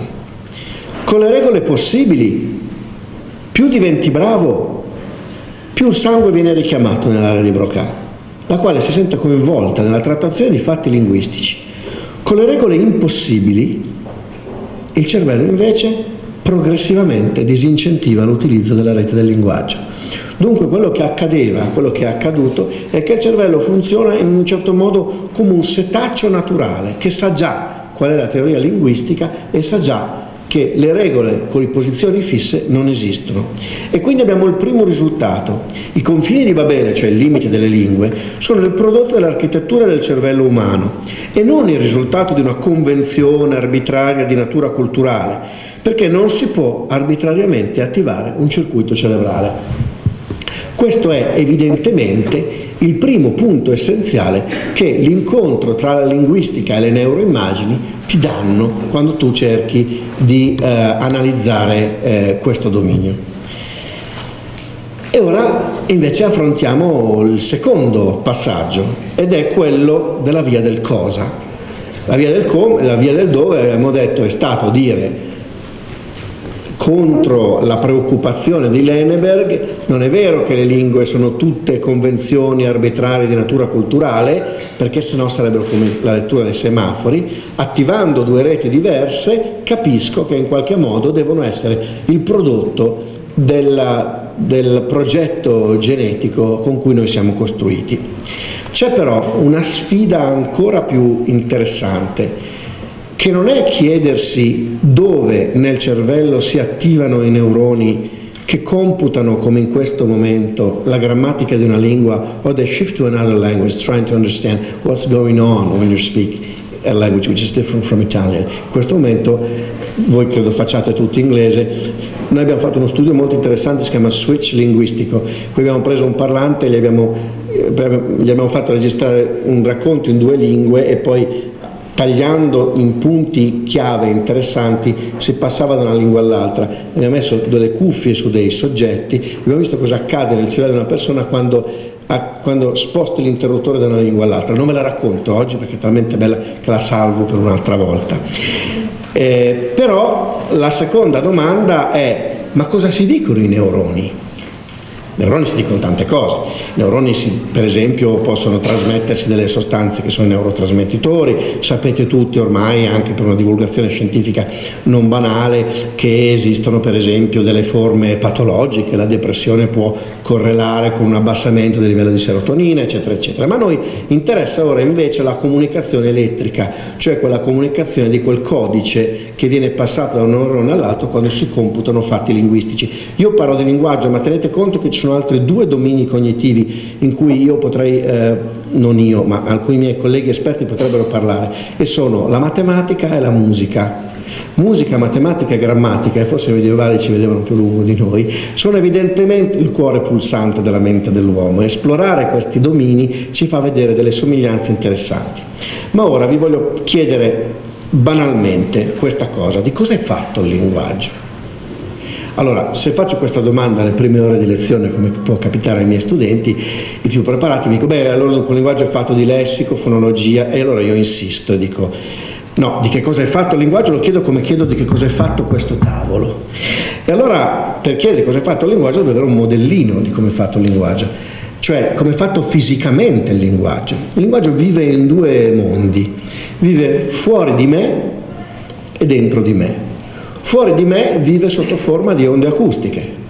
Con le regole possibili, più diventi bravo, più il sangue viene richiamato nell'area di Brocà, la quale si sente coinvolta nella trattazione di fatti linguistici. Con le regole impossibili, il cervello invece progressivamente disincentiva l'utilizzo della rete del linguaggio. Dunque quello che accadeva, quello che è accaduto, è che il cervello funziona in un certo modo come un setaccio naturale che sa già qual è la teoria linguistica e sa già che le regole con le posizioni fisse non esistono. E quindi abbiamo il primo risultato. I confini di Babele, cioè il limite delle lingue, sono il prodotto dell'architettura del cervello umano e non il risultato di una convenzione arbitraria di natura culturale, perché non si può arbitrariamente attivare un circuito cerebrale. Questo è evidentemente il primo punto essenziale che l'incontro tra la linguistica e le neuroimmagini ti danno quando tu cerchi di eh, analizzare eh, questo dominio. E ora invece affrontiamo il secondo passaggio ed è quello della via del cosa. La via del come, la via del dove abbiamo detto è stato dire contro la preoccupazione di Leneberg, non è vero che le lingue sono tutte convenzioni arbitrarie di natura culturale, perché sennò sarebbero come la lettura dei semafori, attivando due reti diverse capisco che in qualche modo devono essere il prodotto della, del progetto genetico con cui noi siamo costruiti. C'è però una sfida ancora più interessante che non è chiedersi dove nel cervello si attivano i neuroni che computano come in questo momento la grammatica di una lingua or they shift to another language trying to understand what's going on when you speak a language which is different from Italian. In questo momento voi credo facciate tutto inglese, noi abbiamo fatto uno studio molto interessante, si chiama Switch Linguistico, qui abbiamo preso un parlante e gli abbiamo, eh, gli abbiamo fatto registrare un racconto in due lingue e poi tagliando in punti chiave interessanti si passava da una lingua all'altra. Abbiamo messo delle cuffie su dei soggetti abbiamo visto cosa accade nel cervello di una persona quando, quando sposti l'interruttore da una lingua all'altra. Non me la racconto oggi perché è talmente bella che la salvo per un'altra volta. Eh, però la seconda domanda è ma cosa si dicono i neuroni? I neuroni si dicono tante cose, i neuroni si, per esempio possono trasmettersi delle sostanze che sono neurotrasmettitori, sapete tutti ormai anche per una divulgazione scientifica non banale che esistono per esempio delle forme patologiche, la depressione può correlare con un abbassamento del livello di serotonina eccetera eccetera, ma a noi interessa ora invece la comunicazione elettrica, cioè quella comunicazione di quel codice che viene passato da un neurone all'altro quando si computano fatti linguistici. Io parlo di linguaggio ma tenete conto che ci sono altri due domini cognitivi in cui io potrei, eh, non io, ma alcuni miei colleghi esperti potrebbero parlare, e sono la matematica e la musica. Musica, matematica e grammatica, e forse i medievali ci vedevano più lungo di noi, sono evidentemente il cuore pulsante della mente dell'uomo. Esplorare questi domini ci fa vedere delle somiglianze interessanti. Ma ora vi voglio chiedere banalmente questa cosa, di cosa è fatto il linguaggio? Allora, se faccio questa domanda alle prime ore di lezione, come può capitare ai miei studenti, i più preparati mi dicono, beh, allora il linguaggio è fatto di lessico, fonologia, e allora io insisto e dico, no, di che cosa è fatto il linguaggio lo chiedo come chiedo di che cosa è fatto questo tavolo. E allora, per chiedere cosa è fatto il linguaggio, devo avere un modellino di come è fatto il linguaggio, cioè come è fatto fisicamente il linguaggio. Il linguaggio vive in due mondi, vive fuori di me e dentro di me. Fuori di me vive sotto forma di onde acustiche.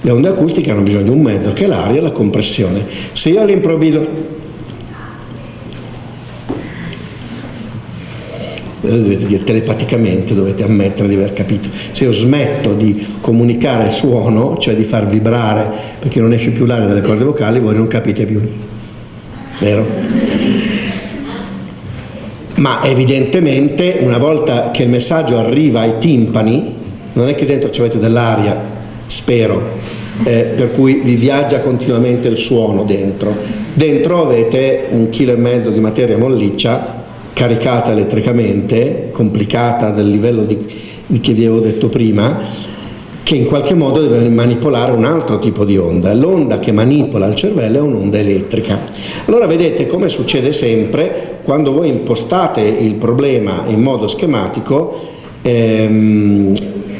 Le onde acustiche hanno bisogno di un mezzo che è l'aria e la compressione. Se io all'improvviso eh, dovete dire telepaticamente, dovete ammettere di aver capito. Se io smetto di comunicare il suono, cioè di far vibrare perché non esce più l'aria dalle corde vocali, voi non capite più. Vero? Ma evidentemente una volta che il messaggio arriva ai timpani, non è che dentro ci avete dell'aria, spero, eh, per cui vi viaggia continuamente il suono dentro. Dentro avete un chilo e mezzo di materia molliccia caricata elettricamente, complicata del livello di, di che vi avevo detto prima, che in qualche modo deve manipolare un altro tipo di onda. L'onda che manipola il cervello è un'onda elettrica. Allora vedete come succede sempre quando voi impostate il problema in modo schematico, ehm,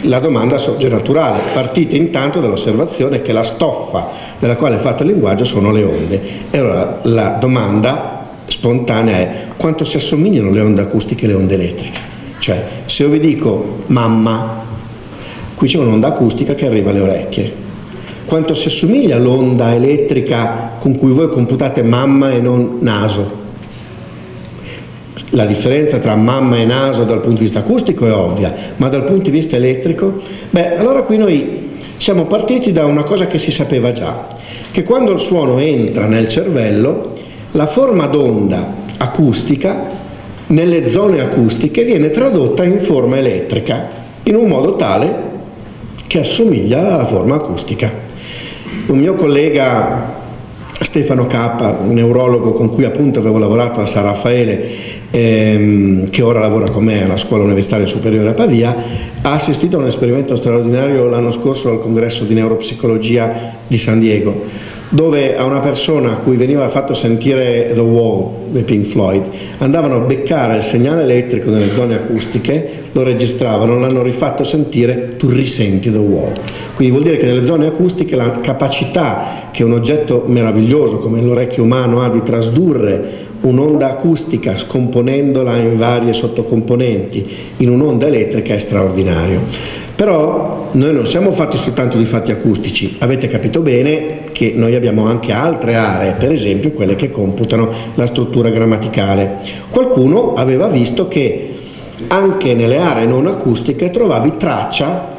la domanda sorge naturale. Partite intanto dall'osservazione che la stoffa della quale è fatto il linguaggio sono le onde. E allora la domanda spontanea è quanto si assomigliano le onde acustiche e le onde elettriche? Cioè, se io vi dico mamma, Qui c'è un'onda acustica che arriva alle orecchie. Quanto si assomiglia all'onda elettrica con cui voi computate mamma e non naso? La differenza tra mamma e naso dal punto di vista acustico è ovvia, ma dal punto di vista elettrico? Beh, allora qui noi siamo partiti da una cosa che si sapeva già, che quando il suono entra nel cervello, la forma d'onda acustica nelle zone acustiche viene tradotta in forma elettrica, in un modo tale che assomiglia alla forma acustica. Un mio collega Stefano Cappa, un neurologo con cui appunto avevo lavorato a San Raffaele, ehm, che ora lavora con me alla Scuola Universitaria Superiore a Pavia, ha assistito a un esperimento straordinario l'anno scorso al congresso di neuropsicologia di San Diego dove a una persona a cui veniva fatto sentire The Wall dei Pink Floyd andavano a beccare il segnale elettrico nelle zone acustiche, lo registravano, l'hanno rifatto sentire, tu risenti The Wall. Quindi vuol dire che nelle zone acustiche la capacità che un oggetto meraviglioso come l'orecchio umano ha di trasdurre un'onda acustica scomponendola in varie sottocomponenti in un'onda elettrica è straordinario. Però noi non siamo fatti soltanto di fatti acustici, avete capito bene che noi abbiamo anche altre aree, per esempio quelle che computano la struttura grammaticale. Qualcuno aveva visto che anche nelle aree non acustiche trovavi traccia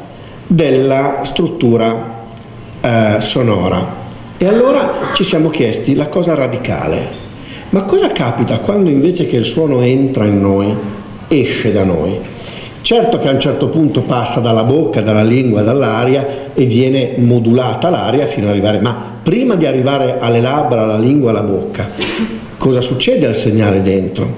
della struttura eh, sonora. E allora ci siamo chiesti la cosa radicale. Ma cosa capita quando invece che il suono entra in noi, esce da noi? Certo che a un certo punto passa dalla bocca, dalla lingua, dall'aria e viene modulata l'aria fino ad arrivare, ma prima di arrivare alle labbra, alla lingua, alla bocca, cosa succede al segnale dentro?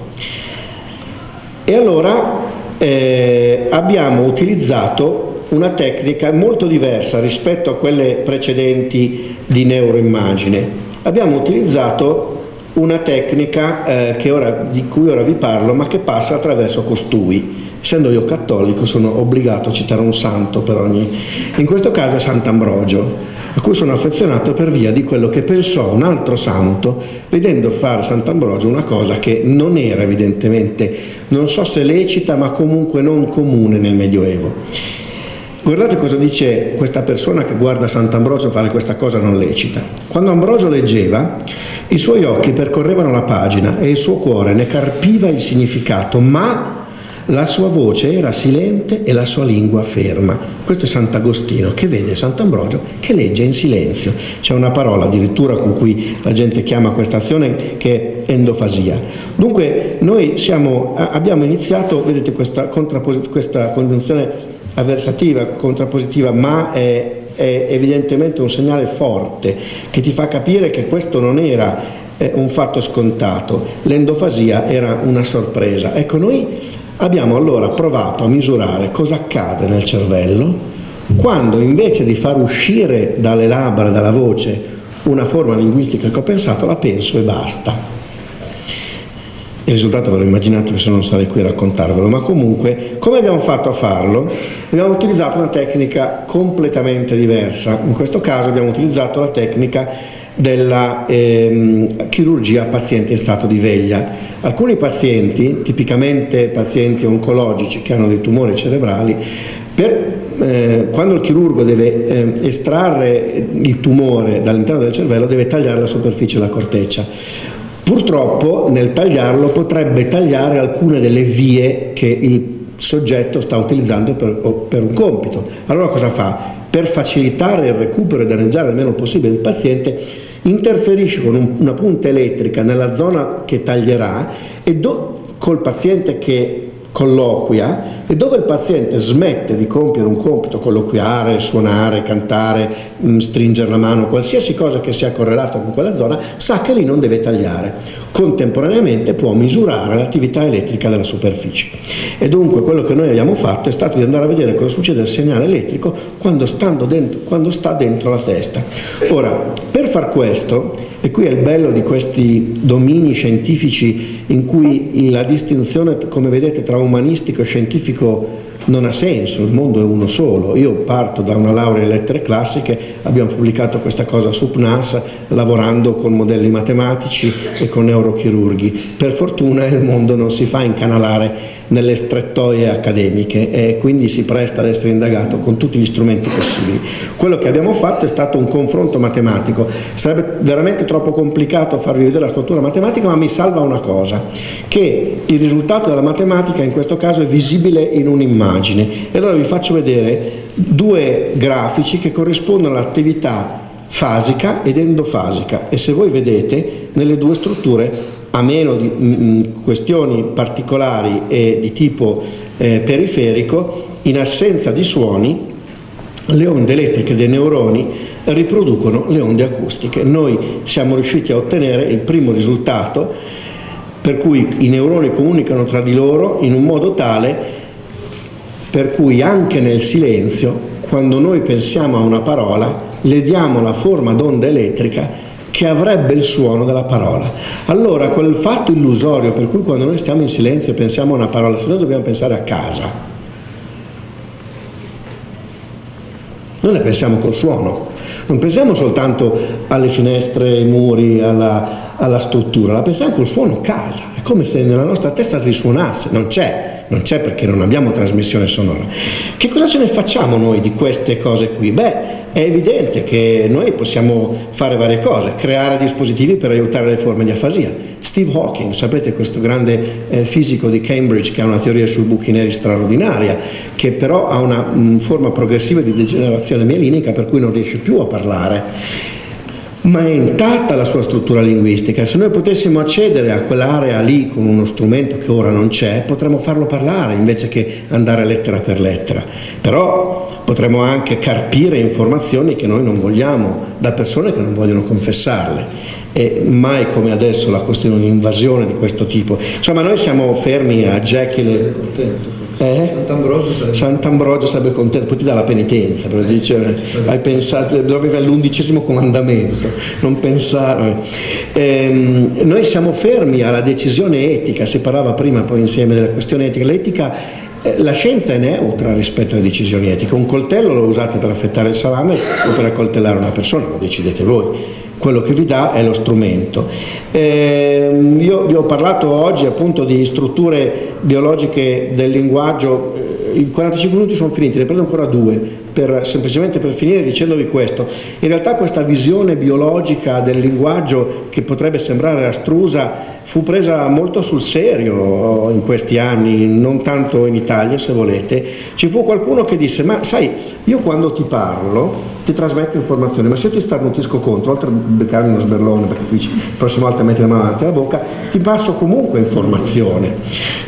E allora eh, abbiamo utilizzato una tecnica molto diversa rispetto a quelle precedenti di neuroimmagine. Abbiamo utilizzato una tecnica eh, ora, di cui ora vi parlo, ma che passa attraverso costui. Essendo io cattolico sono obbligato a citare un santo per ogni... In questo caso è Sant'Ambrogio, a cui sono affezionato per via di quello che pensò un altro santo vedendo fare Sant'Ambrogio una cosa che non era evidentemente, non so se lecita, ma comunque non comune nel Medioevo. Guardate cosa dice questa persona che guarda Sant'Ambrogio fare questa cosa non lecita. Quando Ambrogio leggeva, i suoi occhi percorrevano la pagina e il suo cuore ne carpiva il significato, ma la sua voce era silente e la sua lingua ferma. Questo è Sant'Agostino che vede Sant'Ambrogio che legge in silenzio. C'è una parola addirittura con cui la gente chiama questa azione che è endofasia. Dunque noi siamo, abbiamo iniziato, vedete questa, questa congiunzione avversativa, contrappositiva, ma è, è evidentemente un segnale forte che ti fa capire che questo non era eh, un fatto scontato, l'endofasia era una sorpresa. Ecco, noi abbiamo allora provato a misurare cosa accade nel cervello quando invece di far uscire dalle labbra, dalla voce, una forma linguistica che ho pensato, la penso e basta. Il risultato ve lo immaginate se non sarei qui a raccontarvelo, ma comunque come abbiamo fatto a farlo? Abbiamo utilizzato una tecnica completamente diversa. In questo caso abbiamo utilizzato la tecnica della ehm, chirurgia a pazienti in stato di veglia. Alcuni pazienti, tipicamente pazienti oncologici che hanno dei tumori cerebrali, per, eh, quando il chirurgo deve eh, estrarre il tumore dall'interno del cervello deve tagliare la superficie della corteccia Purtroppo nel tagliarlo potrebbe tagliare alcune delle vie che il soggetto sta utilizzando per, per un compito. Allora cosa fa? Per facilitare il recupero e danneggiare il meno possibile il paziente, interferisce con un, una punta elettrica nella zona che taglierà e col paziente che colloquia e dove il paziente smette di compiere un compito, colloquiare, suonare, cantare, stringere la mano, qualsiasi cosa che sia correlata con quella zona, sa che lì non deve tagliare. Contemporaneamente può misurare l'attività elettrica della superficie. E dunque quello che noi abbiamo fatto è stato di andare a vedere cosa succede al segnale elettrico quando, dentro, quando sta dentro la testa. Ora, per far questo, e qui è il bello di questi domini scientifici in cui la distinzione, come vedete, tra umanistico e scientifico non ha senso, il mondo è uno solo. Io parto da una laurea in lettere classiche, abbiamo pubblicato questa cosa su PNAS lavorando con modelli matematici e con neurochirurghi. Per fortuna il mondo non si fa incanalare nelle strettoie accademiche e quindi si presta ad essere indagato con tutti gli strumenti possibili. Quello che abbiamo fatto è stato un confronto matematico, sarebbe veramente troppo complicato farvi vedere la struttura matematica, ma mi salva una cosa, che il risultato della matematica in questo caso è visibile in un'immagine. E allora vi faccio vedere due grafici che corrispondono all'attività fasica ed endofasica e se voi vedete nelle due strutture a meno di mh, mm, mm, questioni particolari e di tipo eh, periferico, in assenza di suoni, le onde elettriche dei neuroni riproducono le onde acustiche. Noi siamo riusciti a ottenere il primo risultato per cui i neuroni comunicano tra di loro in un modo tale per cui anche nel silenzio, quando noi pensiamo a una parola, le diamo la forma d'onda elettrica che avrebbe il suono della parola. Allora quel fatto illusorio per cui quando noi stiamo in silenzio e pensiamo a una parola, se noi dobbiamo pensare a casa, noi ne pensiamo col suono, non pensiamo soltanto alle finestre, ai muri, alla, alla struttura, la pensiamo col suono casa, è come se nella nostra testa risuonasse, non c'è, non c'è perché non abbiamo trasmissione sonora. Che cosa ce ne facciamo noi di queste cose qui? Beh, è evidente che noi possiamo fare varie cose, creare dispositivi per aiutare le forme di afasia. Steve Hawking, sapete questo grande eh, fisico di Cambridge che ha una teoria sui buchi neri straordinaria, che però ha una mh, forma progressiva di degenerazione mielinica per cui non riesce più a parlare ma è intatta la sua struttura linguistica. Se noi potessimo accedere a quell'area lì con uno strumento che ora non c'è, potremmo farlo parlare invece che andare lettera per lettera. Però potremmo anche carpire informazioni che noi non vogliamo da persone che non vogliono confessarle e mai come adesso la questione di invasione di questo tipo. Insomma noi siamo fermi a Jekyll
eh? Sant'Ambrogio sarebbe...
Sant'Ambrogio sarebbe contento, poi ti dà la penitenza, per dice, hai pensato, dovevi avere l'undicesimo comandamento, non pensare. Ehm, noi siamo fermi alla decisione etica, si parlava prima poi insieme della questione etica, l'etica eh, la scienza è neutra rispetto alle decisioni etiche. Un coltello lo usate per affettare il salame o per accoltellare una persona, lo decidete voi. Quello che vi dà è lo strumento. Eh, io vi ho parlato oggi appunto di strutture biologiche del linguaggio, eh, i 45 minuti sono finiti, ne prendo ancora due, per, semplicemente per finire dicendovi questo. In realtà questa visione biologica del linguaggio che potrebbe sembrare astrusa fu presa molto sul serio in questi anni, non tanto in Italia se volete. Ci fu qualcuno che disse, ma sai, io quando ti parlo ti trasmetto informazioni, ma se io ti starnutisco contro, oltre a beccarmi uno sberlone perché tu dici, la prossima volta metti la mano davanti alla bocca, ti passo comunque informazione.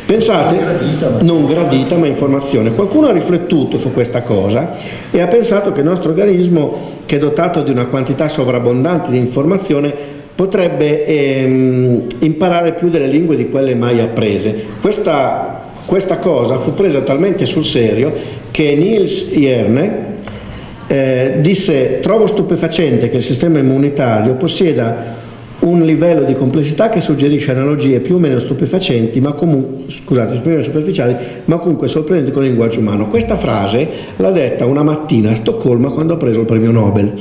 Pensate, non gradita, ma, non gradita, ma informazione. Qualcuno ha riflettuto su questa cosa e ha pensato che il nostro organismo, che è dotato di una quantità sovrabbondante di informazione, potrebbe ehm, imparare più delle lingue di quelle mai apprese. Questa, questa cosa fu presa talmente sul serio che Niels Jerne, eh, disse trovo stupefacente che il sistema immunitario possieda un livello di complessità che suggerisce analogie più o meno stupefacenti, ma comunque, scusate, più o meno superficiali, ma comunque sorprendenti con il linguaggio umano. Questa frase l'ha detta una mattina a Stoccolma quando ha preso il premio Nobel.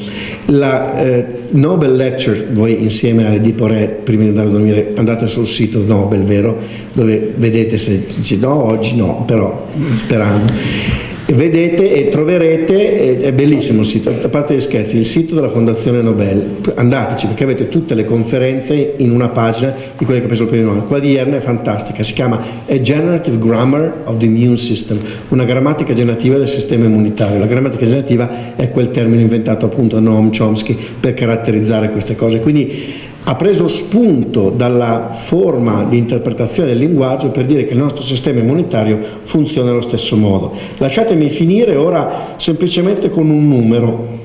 La eh, Nobel Lecture, voi insieme alle Dipore, prima di andare a dormire, andate sul sito Nobel, vero? Dove vedete se, se no, oggi no, però sperando vedete e troverete, è bellissimo il sito, a parte gli scherzi, il sito della Fondazione Nobel, andateci perché avete tutte le conferenze in una pagina di quelle che ha preso il premio Nobel, quella di ieri è fantastica, si chiama A Generative Grammar of the Immune System, una grammatica generativa del sistema immunitario, la grammatica generativa è quel termine inventato appunto da Noam Chomsky per caratterizzare queste cose, quindi ha preso spunto dalla forma di interpretazione del linguaggio per dire che il nostro sistema immunitario funziona allo stesso modo. Lasciatemi finire ora semplicemente con un numero.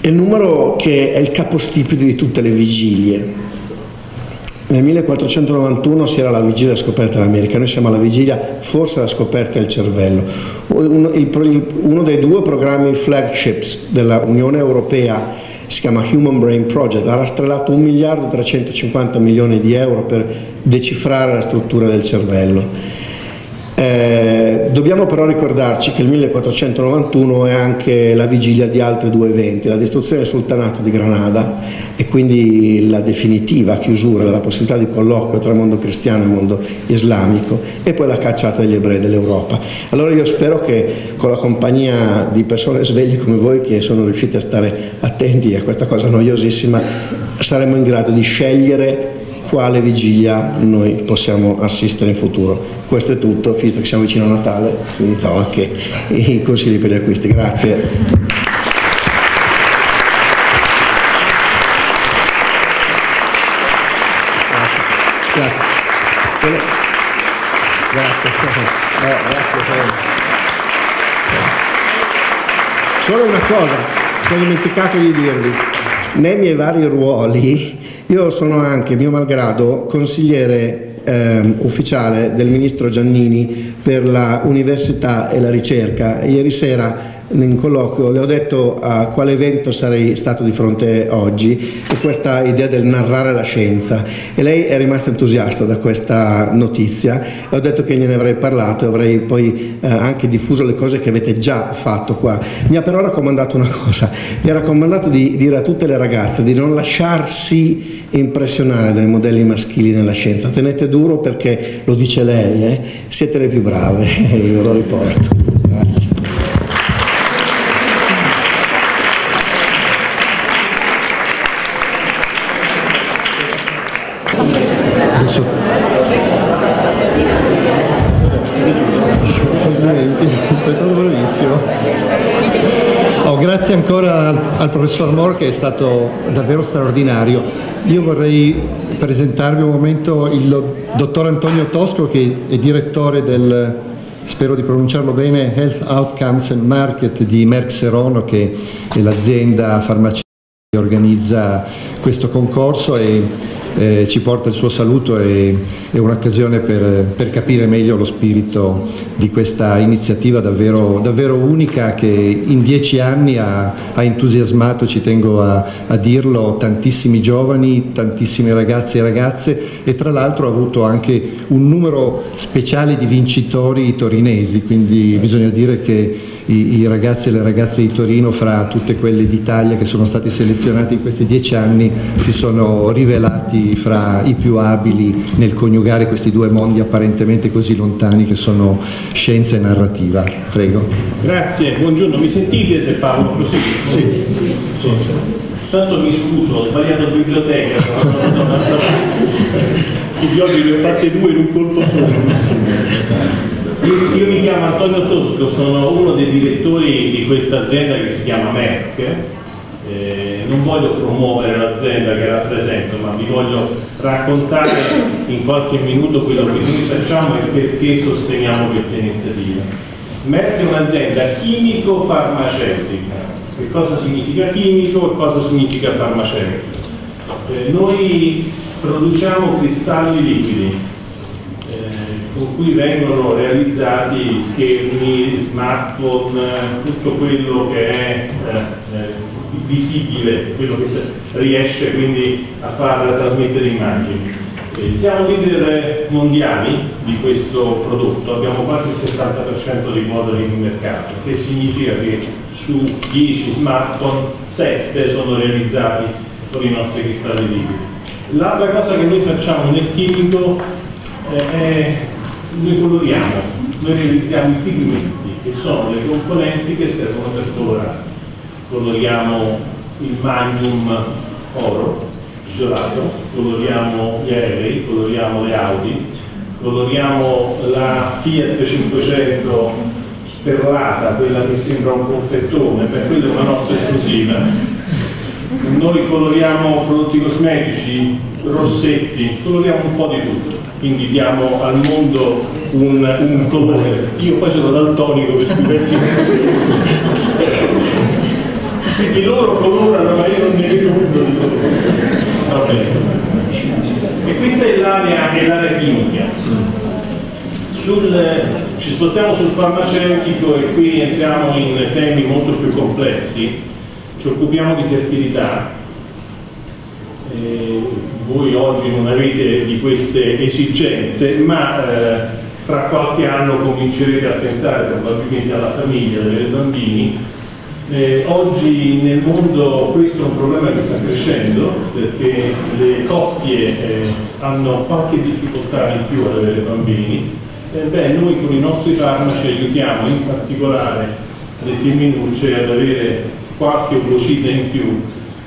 Il numero che è il capostipite di tutte le vigilie. Nel 1491 si era la vigilia della scoperta dell'America, noi siamo alla vigilia forse della scoperta del cervello. Uno dei due programmi flagships dell'Unione Europea si chiama Human Brain Project, ha rastrellato 1 miliardo e 350 milioni di euro per decifrare la struttura del cervello. Eh, dobbiamo però ricordarci che il 1491 è anche la vigilia di altri due eventi, la distruzione del sultanato di Granada e quindi la definitiva chiusura della possibilità di colloquio tra il mondo cristiano e il mondo islamico e poi la cacciata degli ebrei dell'Europa. Allora io spero che con la compagnia di persone sveglie come voi che sono riusciti a stare attenti a questa cosa noiosissima saremo in grado di scegliere quale vigilia noi possiamo assistere in futuro. Questo è tutto, visto che siamo vicino a Natale, quindi do anche i consigli per gli acquisti. Grazie. Grazie. Grazie. Eh, grazie. Solo una cosa, sono dimenticato di dirvi, nei miei vari ruoli io sono anche, mio malgrado, consigliere eh, ufficiale del ministro Giannini per la università e la ricerca. Ieri sera in colloquio le ho detto a quale evento sarei stato di fronte oggi e questa idea del narrare la scienza e lei è rimasta entusiasta da questa notizia e ho detto che gliene avrei parlato e avrei poi eh, anche diffuso le cose che avete già fatto qua. Mi ha però raccomandato una cosa, mi ha raccomandato di dire a tutte le ragazze di non lasciarsi impressionare dai modelli maschili nella scienza, tenete duro perché lo dice lei, eh? siete le più brave, io lo riporto.
Professor Moore che è stato davvero straordinario. Io vorrei presentarvi un momento il dottor Antonio Tosco che è direttore del, spero di pronunciarlo bene, Health Outcomes and Market di Merck Serono che è l'azienda farmaceutica che organizza questo concorso e eh, ci porta il suo saluto e è un'occasione per, per, capire meglio lo spirito di questa iniziativa davvero, davvero unica che in dieci anni ha, ha entusiasmato, ci tengo a, a, dirlo, tantissimi giovani, tantissimi ragazzi e ragazze e tra l'altro ha avuto anche un numero speciale di vincitori torinesi, quindi bisogna dire che i, i, ragazzi e le ragazze di Torino fra tutte quelle d'Italia che sono stati selezionati in questi dieci anni si sono rivelati fra i più abili nel coniugare questi due mondi apparentemente così lontani che sono scienza e narrativa. Prego.
Grazie, buongiorno, mi sentite se parlo così?
Sì. sì.
Tanto mi scuso, ho sbagliato biblioteca, quindi oggi ne ho fatte due in un colpo solo. Io, io, mi chiamo Antonio Tosco, sono uno dei direttori di questa azienda che si chiama Merck. Eh, non voglio promuovere l'azienda che rappresento, ma vi voglio raccontare in qualche minuto quello che noi facciamo e perché sosteniamo questa iniziativa. Merck è un'azienda chimico-farmaceutica. Che cosa significa chimico e cosa significa farmaceutico? Eh, noi produciamo cristalli liquidi eh, con cui vengono realizzati schermi, smartphone, tutto quello che è eh, eh visibile, quello che riesce quindi a far trasmettere immagini. Eh, siamo leader mondiali di questo prodotto, abbiamo quasi il 70% dei modelli in mercato, che significa che su 10 smartphone 7 sono realizzati con i nostri cristalli liquidi. L'altra cosa che noi facciamo nel chimico eh, è noi coloriamo, noi realizziamo i pigmenti che sono le componenti che servono per colorare. Coloriamo il magnum oro, gelato, coloriamo gli aerei, coloriamo le Audi, coloriamo la Fiat 500 perlata, quella che sembra un confettone, per quella è una nostra esclusiva. Noi coloriamo prodotti cosmetici, rossetti, coloriamo un po' di tutto, quindi diamo al mondo un, un colore. Io poi sono daltonico per cui pensi quindi loro colorano ma io non ne vedo nulla di colore. E questa è l'area chimica. Sul, ci spostiamo sul farmaceutico e qui entriamo in temi molto più complessi ci occupiamo di fertilità, eh, voi oggi non avete di queste esigenze, ma eh, fra qualche anno comincerete a pensare probabilmente alla famiglia, avere bambini. Eh, oggi nel mondo questo è un problema che sta crescendo perché le coppie eh, hanno qualche difficoltà in più ad avere bambini. beh, noi con i nostri farmaci aiutiamo in particolare le femminucce ad avere qualche ovocita in più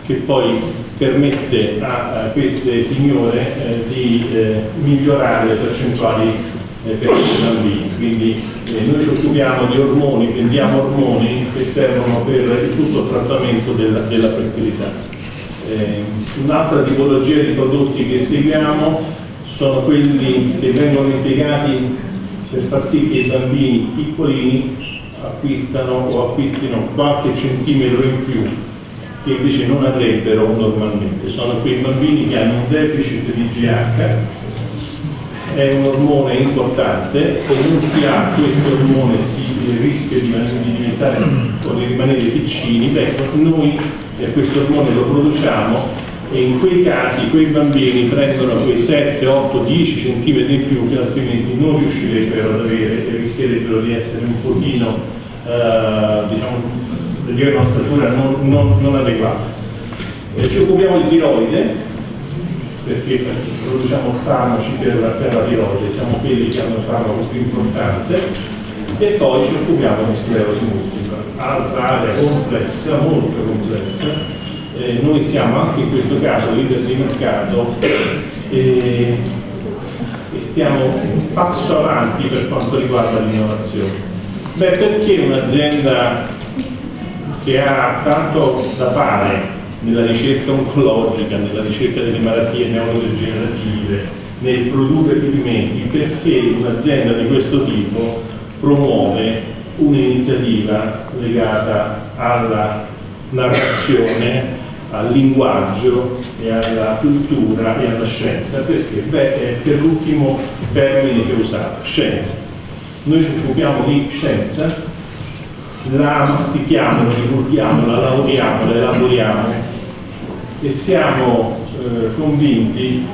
che poi permette a, a queste signore eh, di eh, migliorare le percentuali eh, per i bambini. Quindi eh, noi ci occupiamo di ormoni, vendiamo ormoni che servono per tutto il trattamento della, della fertilità. Eh, un'altra tipologia di prodotti che seguiamo sono quelli che vengono impiegati per far sì che i bambini piccolini acquistano o acquistino qualche centimetro in più che invece non avrebbero normalmente. Sono quei bambini che hanno un deficit di GH, è un ormone importante, se non si ha questo ormone si rischia di, diventare o di rimanere piccini, beh, noi questo ormone lo produciamo e in quei casi quei bambini prendono quei 7, 8, 10 centimetri in più che altrimenti non riuscirebbero ad avere e rischierebbero di essere un pochino eh, diciamo di una statura non, non, non adeguata. E ci occupiamo di tiroide perché produciamo farmaci per, per la tiroide, siamo quelli che hanno il farmaco più importante e poi ci occupiamo di sclerosi multipla, altra area complessa, molto complessa eh, noi siamo anche in questo caso leader di mercato e, e stiamo un passo avanti per quanto riguarda l'innovazione. Beh, perché un'azienda che ha tanto da fare nella ricerca oncologica, nella ricerca delle malattie neurodegenerative, nel produrre pigmenti, perché un'azienda di questo tipo promuove un'iniziativa legata alla narrazione al linguaggio e alla cultura e alla scienza, perché? Beh, è per l'ultimo termine che ho usato, scienza. Noi ci occupiamo di scienza, la mastichiamo, la ricordiamo, la lavoriamo, la elaboriamo e siamo eh, convinti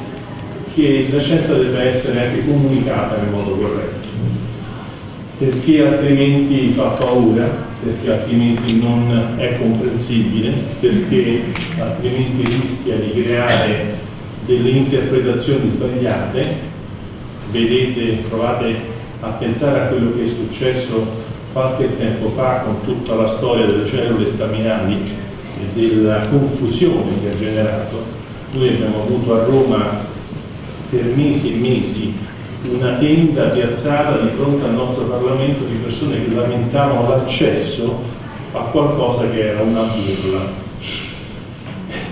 che la scienza deve essere anche comunicata in modo corretto, perché altrimenti fa paura perché altrimenti non è comprensibile, perché altrimenti rischia di creare delle interpretazioni sbagliate. Vedete, provate a pensare a quello che è successo qualche tempo fa con tutta la storia delle cellule staminali e della confusione che ha generato. Noi abbiamo avuto a Roma per mesi e mesi una tenda piazzata di fronte al nostro Parlamento di persone che lamentavano l'accesso a qualcosa che era una burla.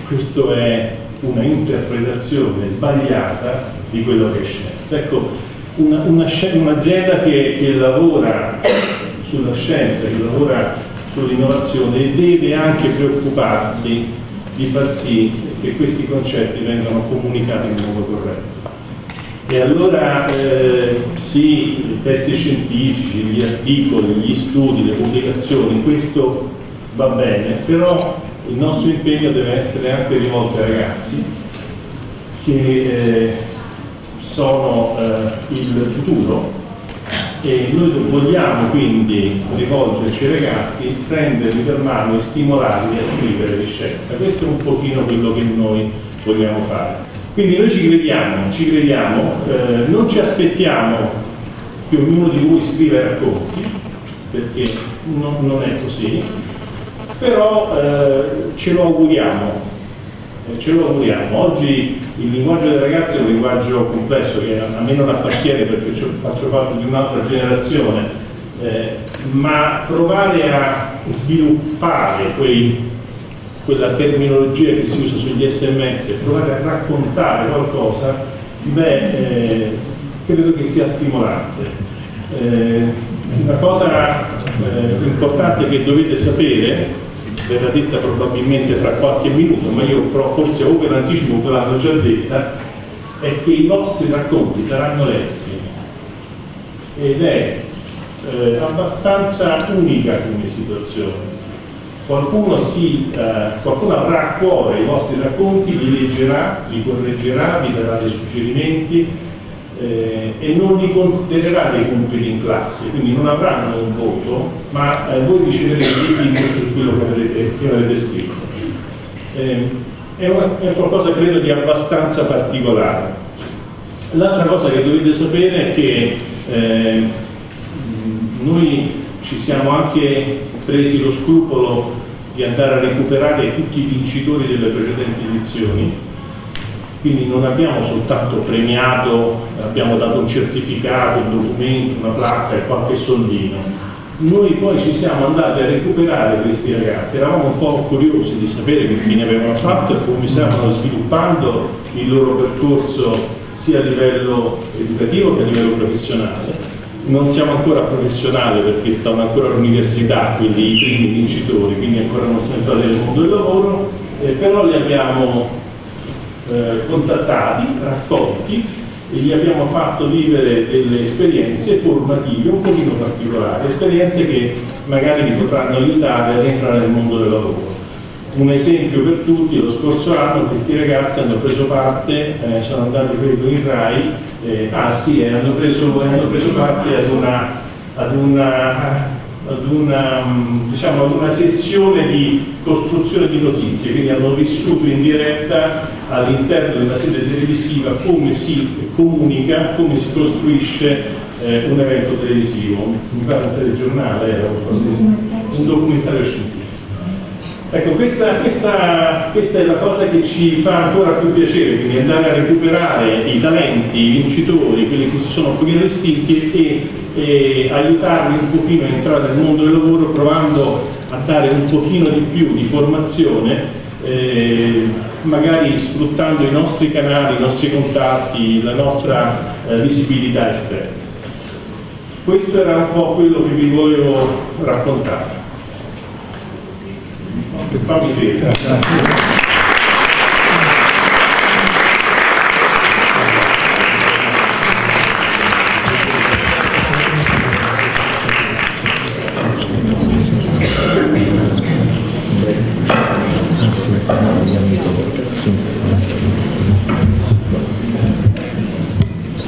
Questa è una interpretazione sbagliata di quello che è scienza. Ecco, un'azienda che, che lavora sulla scienza, che lavora sull'innovazione deve anche preoccuparsi di far sì che questi concetti vengano comunicati in modo corretto. E allora eh, sì, i testi scientifici, gli articoli, gli studi, le pubblicazioni, questo va bene, però il nostro impegno deve essere anche rivolto ai ragazzi che eh, sono eh, il futuro e noi vogliamo quindi rivolgerci ai ragazzi, prenderli per mano e stimolarli a scrivere di scienza. Questo è un pochino quello che noi vogliamo fare. Quindi noi ci crediamo, ci crediamo, eh, non ci aspettiamo che ognuno di voi scriva racconti, perché non, non è così, però eh, ce lo auguriamo, ce lo auguriamo. Oggi il linguaggio dei ragazzi è un linguaggio complesso che a me non appartiene perché faccio parte di un'altra generazione, eh, ma provare a sviluppare quei quella terminologia che si usa sugli sms, provare a raccontare qualcosa, beh, eh, credo che sia stimolante. Eh, una cosa eh, importante che dovete sapere, verrà detta probabilmente fra qualche minuto, ma io però forse o per anticipo o l'hanno già detta, è che i vostri racconti saranno letti. Ed è eh, abbastanza unica come situazione. Qualcuno, si, eh, qualcuno avrà a cuore i vostri racconti, li leggerà, li correggerà, vi darà dei suggerimenti eh, e non li considererà dei compiti in classe, quindi non avranno un voto, ma eh, voi riceverete feedback su quello che avrete, che avrete scritto. Eh, è, una, è qualcosa credo di abbastanza particolare. L'altra cosa che dovete sapere è che eh, noi ci siamo anche presi lo scrupolo di andare a recuperare tutti i vincitori delle precedenti edizioni, quindi non abbiamo soltanto premiato, abbiamo dato un certificato, un documento, una placca e qualche soldino. Noi poi ci siamo andati a recuperare questi ragazzi, eravamo un po' curiosi di sapere che fine avevano fatto e come stavano sviluppando il loro percorso sia a livello educativo che a livello professionale non siamo ancora professionali perché stanno ancora all'università, quindi i primi vincitori, quindi ancora non sono entrati nel mondo del lavoro, eh, però li abbiamo eh, contattati, raccolti e gli abbiamo fatto vivere delle esperienze formative un pochino particolari, esperienze che magari vi potranno aiutare ad entrare nel mondo del lavoro. Un esempio per tutti, lo scorso anno questi ragazzi hanno preso parte, eh, sono andati credo in RAI, eh, ah sì, eh, hanno, preso, hanno, preso, parte ad una, ad una, ad una, diciamo, ad una sessione di costruzione di notizie, quindi hanno vissuto in diretta all'interno di una sede televisiva come si comunica, come si costruisce eh, un evento televisivo, mi pare un telegiornale, era un documentario scientifico. Ecco, questa, questa, questa, è la cosa che ci fa ancora più piacere, quindi andare a recuperare i talenti, i vincitori, quelli che si sono un pochino estinti e, e aiutarli un pochino a entrare nel mondo del lavoro provando a dare un pochino di più di formazione, eh, magari sfruttando i nostri canali, i nostri contatti, la nostra eh, visibilità esterna. Questo era un po' quello che vi volevo raccontare.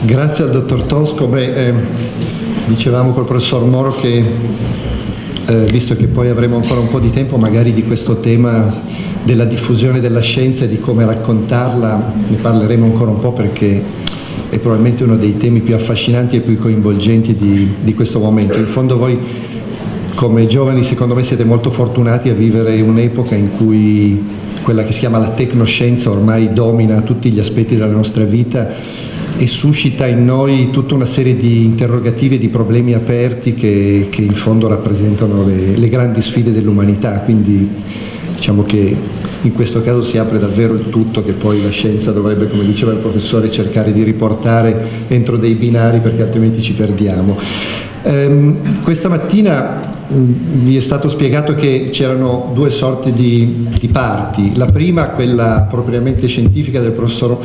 Grazie al dottor Tosco. Beh, eh, dicevamo col professor Moro che eh, visto che poi avremo ancora un po' di tempo magari di questo tema della diffusione della scienza e di come raccontarla, ne parleremo ancora un po' perché è probabilmente uno dei temi più affascinanti e più coinvolgenti di, di questo momento. In fondo voi come giovani secondo me siete molto fortunati a vivere un'epoca in cui quella che si chiama la tecnoscienza ormai domina tutti gli aspetti della nostra vita e suscita in noi tutta una serie di interrogativi e di problemi aperti che, che in fondo rappresentano le, le grandi sfide dell'umanità. Quindi diciamo che in questo caso si apre davvero il tutto che poi la scienza dovrebbe, come diceva il professore, cercare di riportare entro dei binari perché altrimenti ci perdiamo. Ehm, questa mattina vi è stato spiegato che c'erano due sorti di, di, parti, la prima quella propriamente scientifica del professor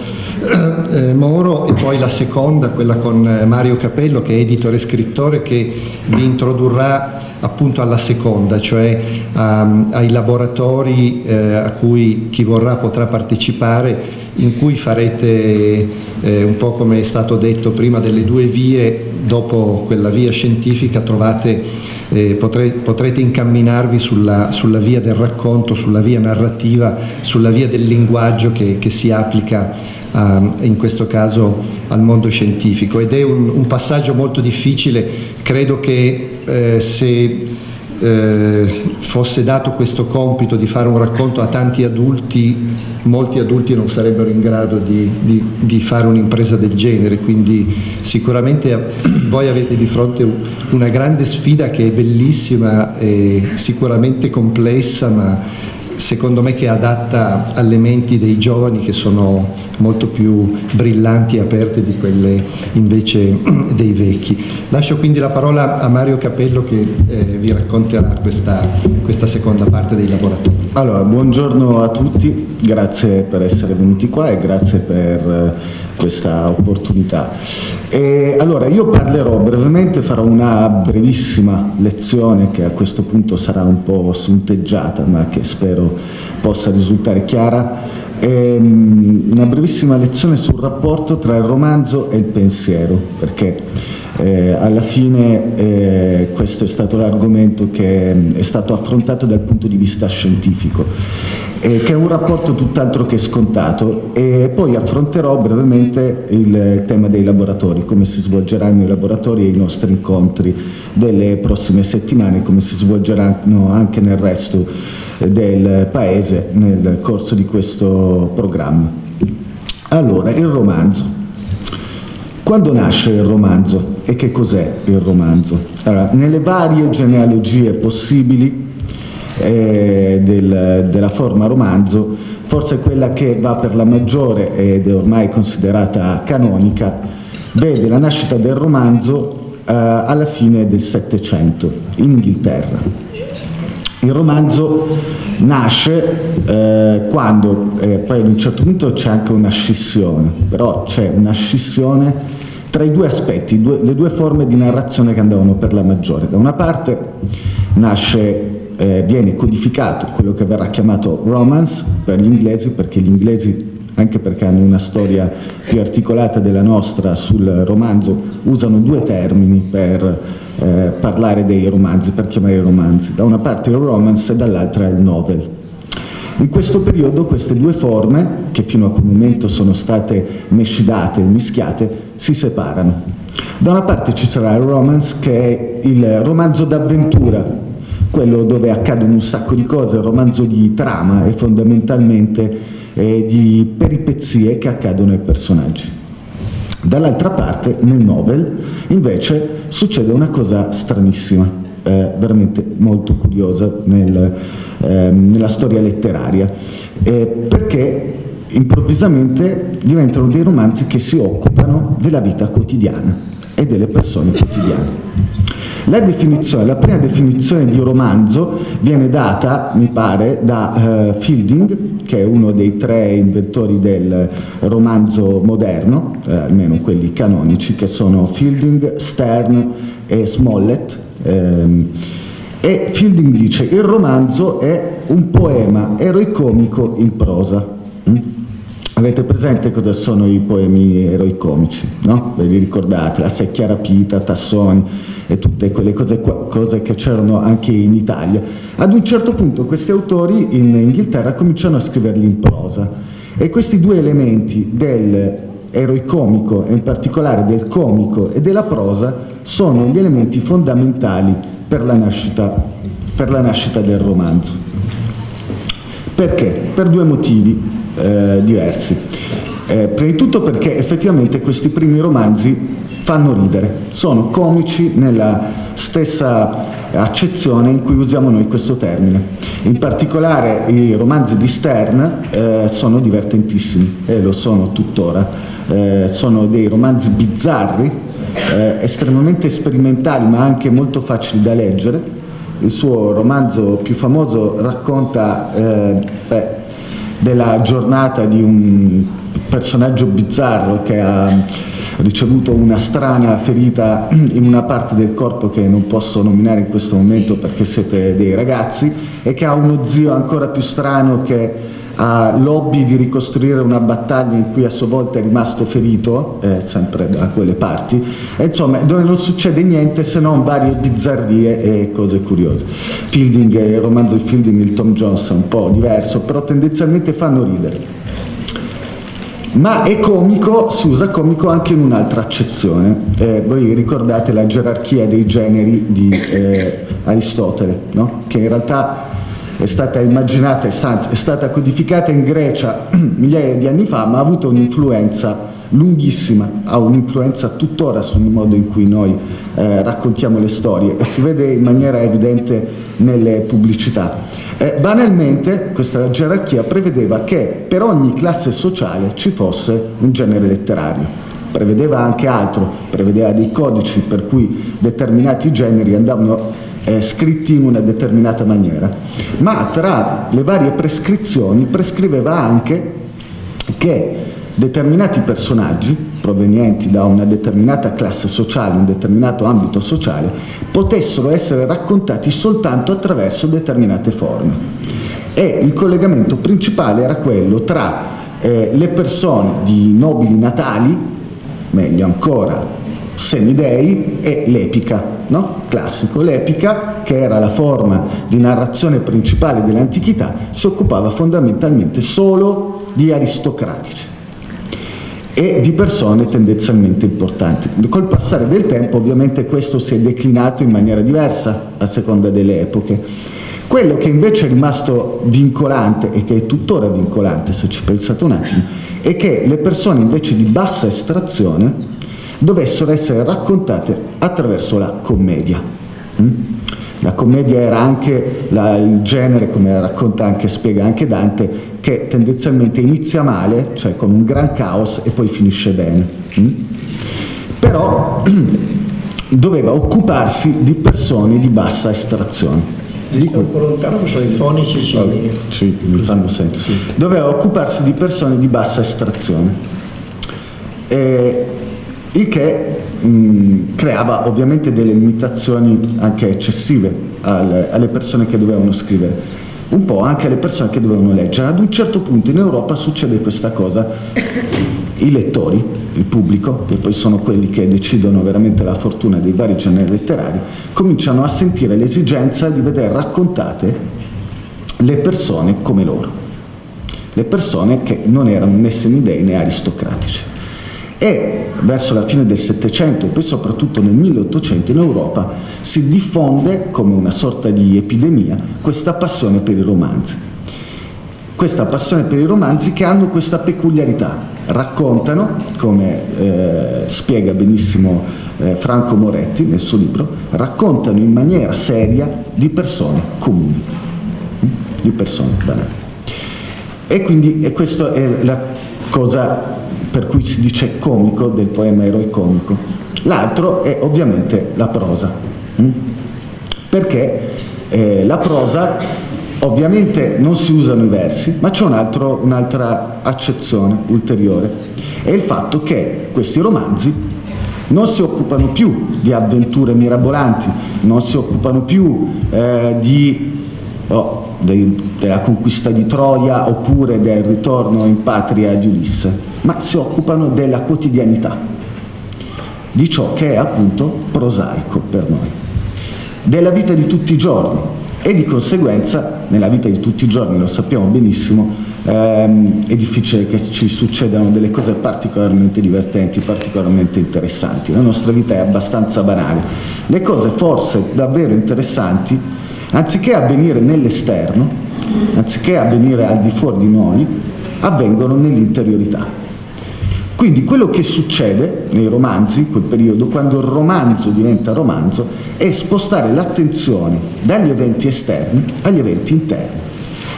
eh, Moro e poi la seconda quella con eh, Mario Capello che è editore e scrittore che vi introdurrà appunto alla seconda, cioè um, ai laboratori eh, a cui chi vorrà potrà partecipare in cui farete eh, un po' come è stato detto prima delle due vie, dopo quella via scientifica trovate, eh, potre, potrete incamminarvi sulla, sulla, via del racconto, sulla via narrativa, sulla via del linguaggio che, che si applica a, in questo caso al mondo scientifico. Ed è un, un passaggio molto difficile, credo che eh, se eh, fosse dato questo compito di fare un racconto a tanti adulti, molti adulti non sarebbero in grado di, di, di fare un'impresa del genere, quindi sicuramente voi avete di fronte una grande sfida che è bellissima e sicuramente complessa, ma secondo me che è adatta alle menti dei giovani che sono molto più brillanti e aperte di quelle invece dei vecchi. Lascio quindi la parola a Mario Capello che eh, vi racconterà questa, questa seconda parte dei laboratori.
Allora, buongiorno a tutti, grazie per essere venuti qua e grazie per eh, questa opportunità. E allora, io parlerò brevemente, farò una brevissima lezione che a questo punto sarà un po' sunteggiata, ma che spero possa risultare chiara. Ehm, una brevissima lezione sul rapporto tra il romanzo e il pensiero, perché eh, alla fine eh, questo è stato l'argomento che è stato affrontato dal punto di vista scientifico eh, che è un rapporto tutt'altro che scontato e poi affronterò brevemente il tema dei laboratori, come si svolgeranno i laboratori e i nostri incontri delle prossime settimane, come si svolgeranno anche nel resto del paese nel corso di questo programma. Allora, il romanzo. Quando nasce il romanzo e che cos'è il romanzo? Allora, nelle varie genealogie possibili eh, del, della forma romanzo, forse quella che va per la maggiore ed è ormai considerata canonica, vede la nascita del romanzo eh, alla fine del Settecento in Inghilterra. Il romanzo nasce eh, quando, eh, poi ad un certo punto c'è anche una scissione, però c'è una scissione tra i due aspetti, due, le due forme di narrazione che andavano per la maggiore. Da una parte nasce eh, viene codificato quello che verrà chiamato romance per gli inglesi, perché gli inglesi, anche perché hanno una storia più articolata della nostra sul romanzo, usano due termini per eh, parlare dei romanzi, per chiamare i romanzi. Da una parte il romance e dall'altra il novel. In questo periodo queste due forme, che fino a quel momento sono state mescidate e mischiate, si separano. Da una parte ci sarà il romance, che è il romanzo d'avventura quello dove accadono un sacco di cose, il romanzo di trama e fondamentalmente eh, di peripezie che accadono ai personaggi. Dall'altra parte, nel novel, invece, succede una cosa stranissima, eh, veramente molto curiosa nel, eh, nella storia letteraria, eh, perché improvvisamente diventano dei romanzi che si occupano della vita quotidiana e delle persone quotidiane. La la prima definizione di romanzo viene data, mi pare, da uh, Fielding, che è uno dei tre inventori del romanzo moderno, eh, almeno quelli canonici, che sono Fielding, Stern e Smollett. Ehm, e Fielding dice il romanzo è un poema eroicomico in prosa. Mm? Avete presente cosa sono i poemi eroicomici? No? Ve li ricordate? La secchia rapita, Tassoni e tutte quelle cose, cose che c'erano anche in Italia. Ad un certo punto questi autori in Inghilterra cominciano a scriverli in prosa e questi due elementi del eroicomico e in particolare del comico e della prosa sono gli elementi fondamentali per la nascita, per la nascita del romanzo. Perché? Per due motivi eh, diversi. Eh, prima di tutto perché effettivamente questi primi romanzi fanno ridere, sono comici nella stessa accezione in cui usiamo noi questo termine. In particolare i romanzi di Stern eh, sono divertentissimi e lo sono tuttora, eh, sono dei romanzi bizzarri, eh, estremamente sperimentali ma anche molto facili da leggere. Il suo romanzo più famoso racconta eh, beh, della giornata di un personaggio bizzarro che ha ricevuto una strana ferita in una parte del corpo che non posso nominare in questo momento perché siete dei ragazzi e che ha uno zio ancora più strano che ha l'hobby di ricostruire una battaglia in cui a sua volta è rimasto ferito, eh, sempre da quelle parti, e insomma dove non succede niente se non varie bizzarrie e cose curiose. Fielding, il romanzo di Fielding, il Tom Jones è un po' diverso, però tendenzialmente fanno ridere ma è comico, si usa comico anche in un'altra accezione. Eh, voi ricordate la gerarchia dei generi di eh, Aristotele, no? che in realtà è stata immaginata, è stata codificata in Grecia migliaia di anni fa, ma ha avuto un'influenza lunghissima, ha un'influenza tuttora sul modo in cui noi eh, raccontiamo le storie e si vede in maniera evidente nelle pubblicità. Eh, banalmente questa gerarchia prevedeva che per ogni classe sociale ci fosse un genere letterario. Prevedeva anche altro, prevedeva dei codici per cui determinati generi andavano eh, scritti in una determinata maniera, ma tra le varie prescrizioni prescriveva anche che determinati personaggi provenienti da una determinata classe sociale, un determinato ambito sociale, potessero essere raccontati soltanto attraverso determinate forme. E il collegamento principale era quello tra eh, le persone di nobili natali, meglio ancora semidei, e l'epica, no? classico. L'epica, che era la forma di narrazione principale dell'antichità, si occupava fondamentalmente solo di aristocratici e di persone tendenzialmente importanti. Col passare del tempo ovviamente questo si è declinato in maniera diversa a seconda delle epoche. Quello che invece è rimasto vincolante e che è tuttora vincolante se ci pensate un attimo è che le persone invece di bassa estrazione dovessero essere raccontate attraverso la commedia. Mm? La commedia era anche la, il genere, come racconta anche, spiega anche Dante, che tendenzialmente inizia male, cioè con un gran caos e poi finisce bene. Mm? Però doveva occuparsi di persone di bassa estrazione.
Dico un po' lontano, sono i fonici ci, oh,
sì, mi fanno senso. Sì. Doveva occuparsi di persone di bassa estrazione. Eh, il che mh, creava ovviamente delle limitazioni anche eccessive alle, alle persone che dovevano scrivere un po' anche alle persone che dovevano leggere. Ad un certo punto in Europa succede questa cosa, i lettori, il pubblico, che poi sono quelli che decidono veramente la fortuna dei vari generi letterari, cominciano a sentire l'esigenza di vedere raccontate le persone come loro, le persone che non erano né semidei né aristocratici e verso la fine del Settecento e poi soprattutto nel 1800 in Europa si diffonde come una sorta di epidemia questa passione per i romanzi. Questa passione per i romanzi che hanno questa peculiarità, raccontano, come eh, spiega benissimo eh, Franco Moretti nel suo libro, raccontano in maniera seria di persone comuni, di persone banali. E quindi e questa è la cosa per cui si dice comico del poema eroicomico. L'altro è ovviamente la prosa, hm? perché eh, la prosa ovviamente non si usano i versi, ma c'è un un'altra accezione ulteriore, è il fatto che questi romanzi non si occupano più di avventure mirabolanti, non si occupano più eh, di oh, dei, della conquista di Troia oppure del ritorno in patria di Ulisse, ma si occupano della quotidianità, di ciò che è appunto prosaico per noi, della vita di tutti i giorni e di conseguenza nella vita di tutti i giorni, lo sappiamo benissimo, ehm, è difficile che ci succedano delle cose particolarmente divertenti, particolarmente interessanti. La nostra vita è abbastanza banale. Le cose forse davvero interessanti, anziché avvenire nell'esterno, anziché avvenire al di fuori di noi, avvengono nell'interiorità. Quindi quello che succede nei romanzi, in quel periodo, quando il romanzo diventa romanzo, è spostare l'attenzione dagli eventi esterni agli eventi interni.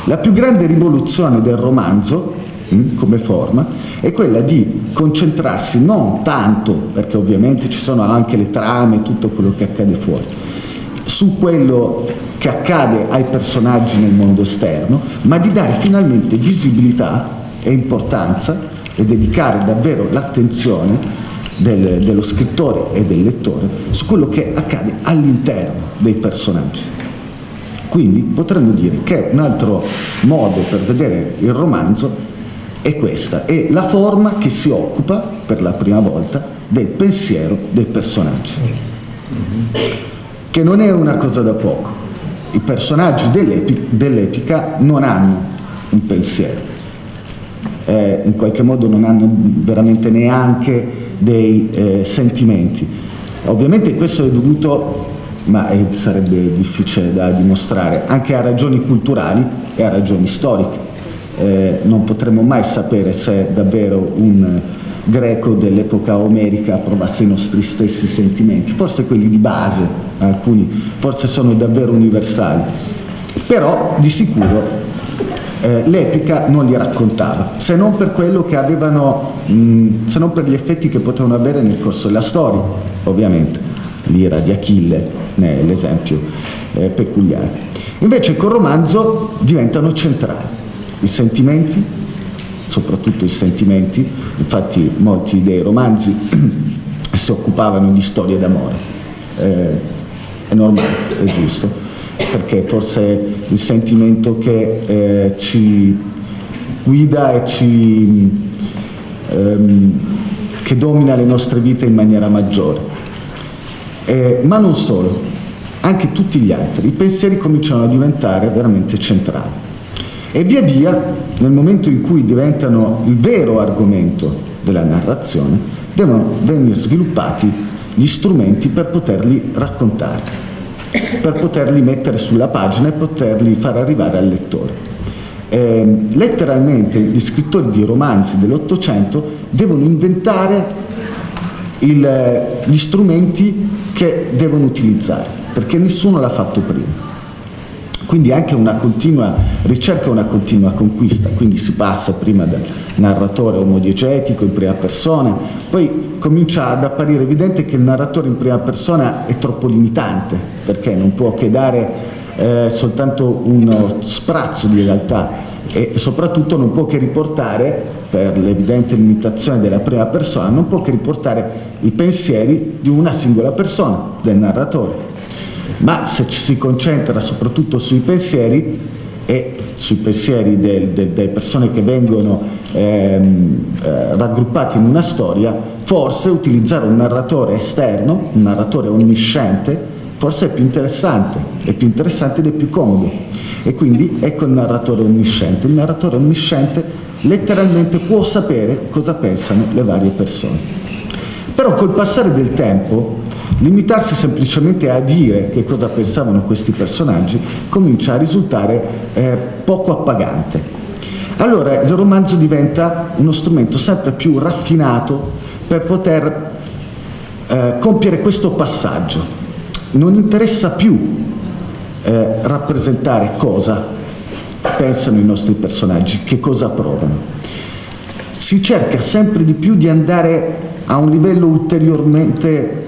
La più grande rivoluzione del romanzo, mm, come forma, è quella di concentrarsi non tanto, perché ovviamente ci sono anche le trame, tutto quello che accade fuori, su quello che accade ai personaggi nel mondo esterno, ma di dare finalmente visibilità e importanza e dedicare davvero l'attenzione del, dello scrittore e del lettore su quello che accade all'interno dei personaggi. Quindi potremmo dire che un altro modo per vedere il romanzo è questa, è la forma che si occupa per la prima volta del pensiero dei personaggi, che non è una cosa da poco. I personaggi dell'epica non hanno un pensiero, eh, in qualche modo non hanno veramente neanche dei eh, sentimenti. Ovviamente questo è dovuto, ma è, sarebbe difficile da dimostrare, anche a ragioni culturali e a ragioni storiche. Eh, non potremo mai sapere se davvero un greco dell'epoca omerica provasse i nostri stessi sentimenti, forse quelli di base, alcuni forse sono davvero universali, però di sicuro eh, l'epica non li raccontava, se non per quello che avevano, mh, se non per gli effetti che potevano avere nel corso della storia, ovviamente. L'ira di Achille è l'esempio eh, peculiare. Invece col romanzo diventano centrali i sentimenti, soprattutto i sentimenti, infatti molti dei romanzi si occupavano di storie d'amore, eh, è normale, è giusto perché forse il sentimento che eh, ci guida e ci, ehm, che domina le nostre vite in maniera maggiore. Eh, ma non solo, anche tutti gli altri, i pensieri cominciano a diventare veramente centrali. E via via, nel momento in cui diventano il vero argomento della narrazione, devono venire sviluppati gli strumenti per poterli raccontare per poterli mettere sulla pagina e poterli far arrivare al lettore. Eh, letteralmente gli scrittori di romanzi dell'Ottocento devono inventare il, gli strumenti che devono utilizzare, perché nessuno l'ha fatto prima. Quindi anche una continua ricerca, una continua conquista, quindi si passa prima dal narratore omodiegetico in prima persona, poi comincia ad apparire evidente che il narratore in prima persona è troppo limitante, perché non può che dare eh, soltanto uno sprazzo di realtà e soprattutto non può che riportare, per l'evidente limitazione della prima persona, non può che riportare i pensieri di una singola persona, del narratore ma se ci si concentra soprattutto sui pensieri e sui pensieri del, del, delle persone che vengono ehm, eh, raggruppati in una storia, forse utilizzare un narratore esterno, un narratore onnisciente, forse è più interessante, è più interessante ed è più comodo. E quindi ecco il narratore onnisciente. Il narratore onnisciente letteralmente può sapere cosa pensano le varie persone. Però col passare del tempo Limitarsi semplicemente a dire che cosa pensavano questi personaggi comincia a risultare eh, poco appagante. Allora il romanzo diventa uno strumento sempre più raffinato per poter eh, compiere questo passaggio. Non interessa più eh, rappresentare cosa pensano i nostri personaggi, che cosa provano. Si cerca sempre di più di andare a un livello ulteriormente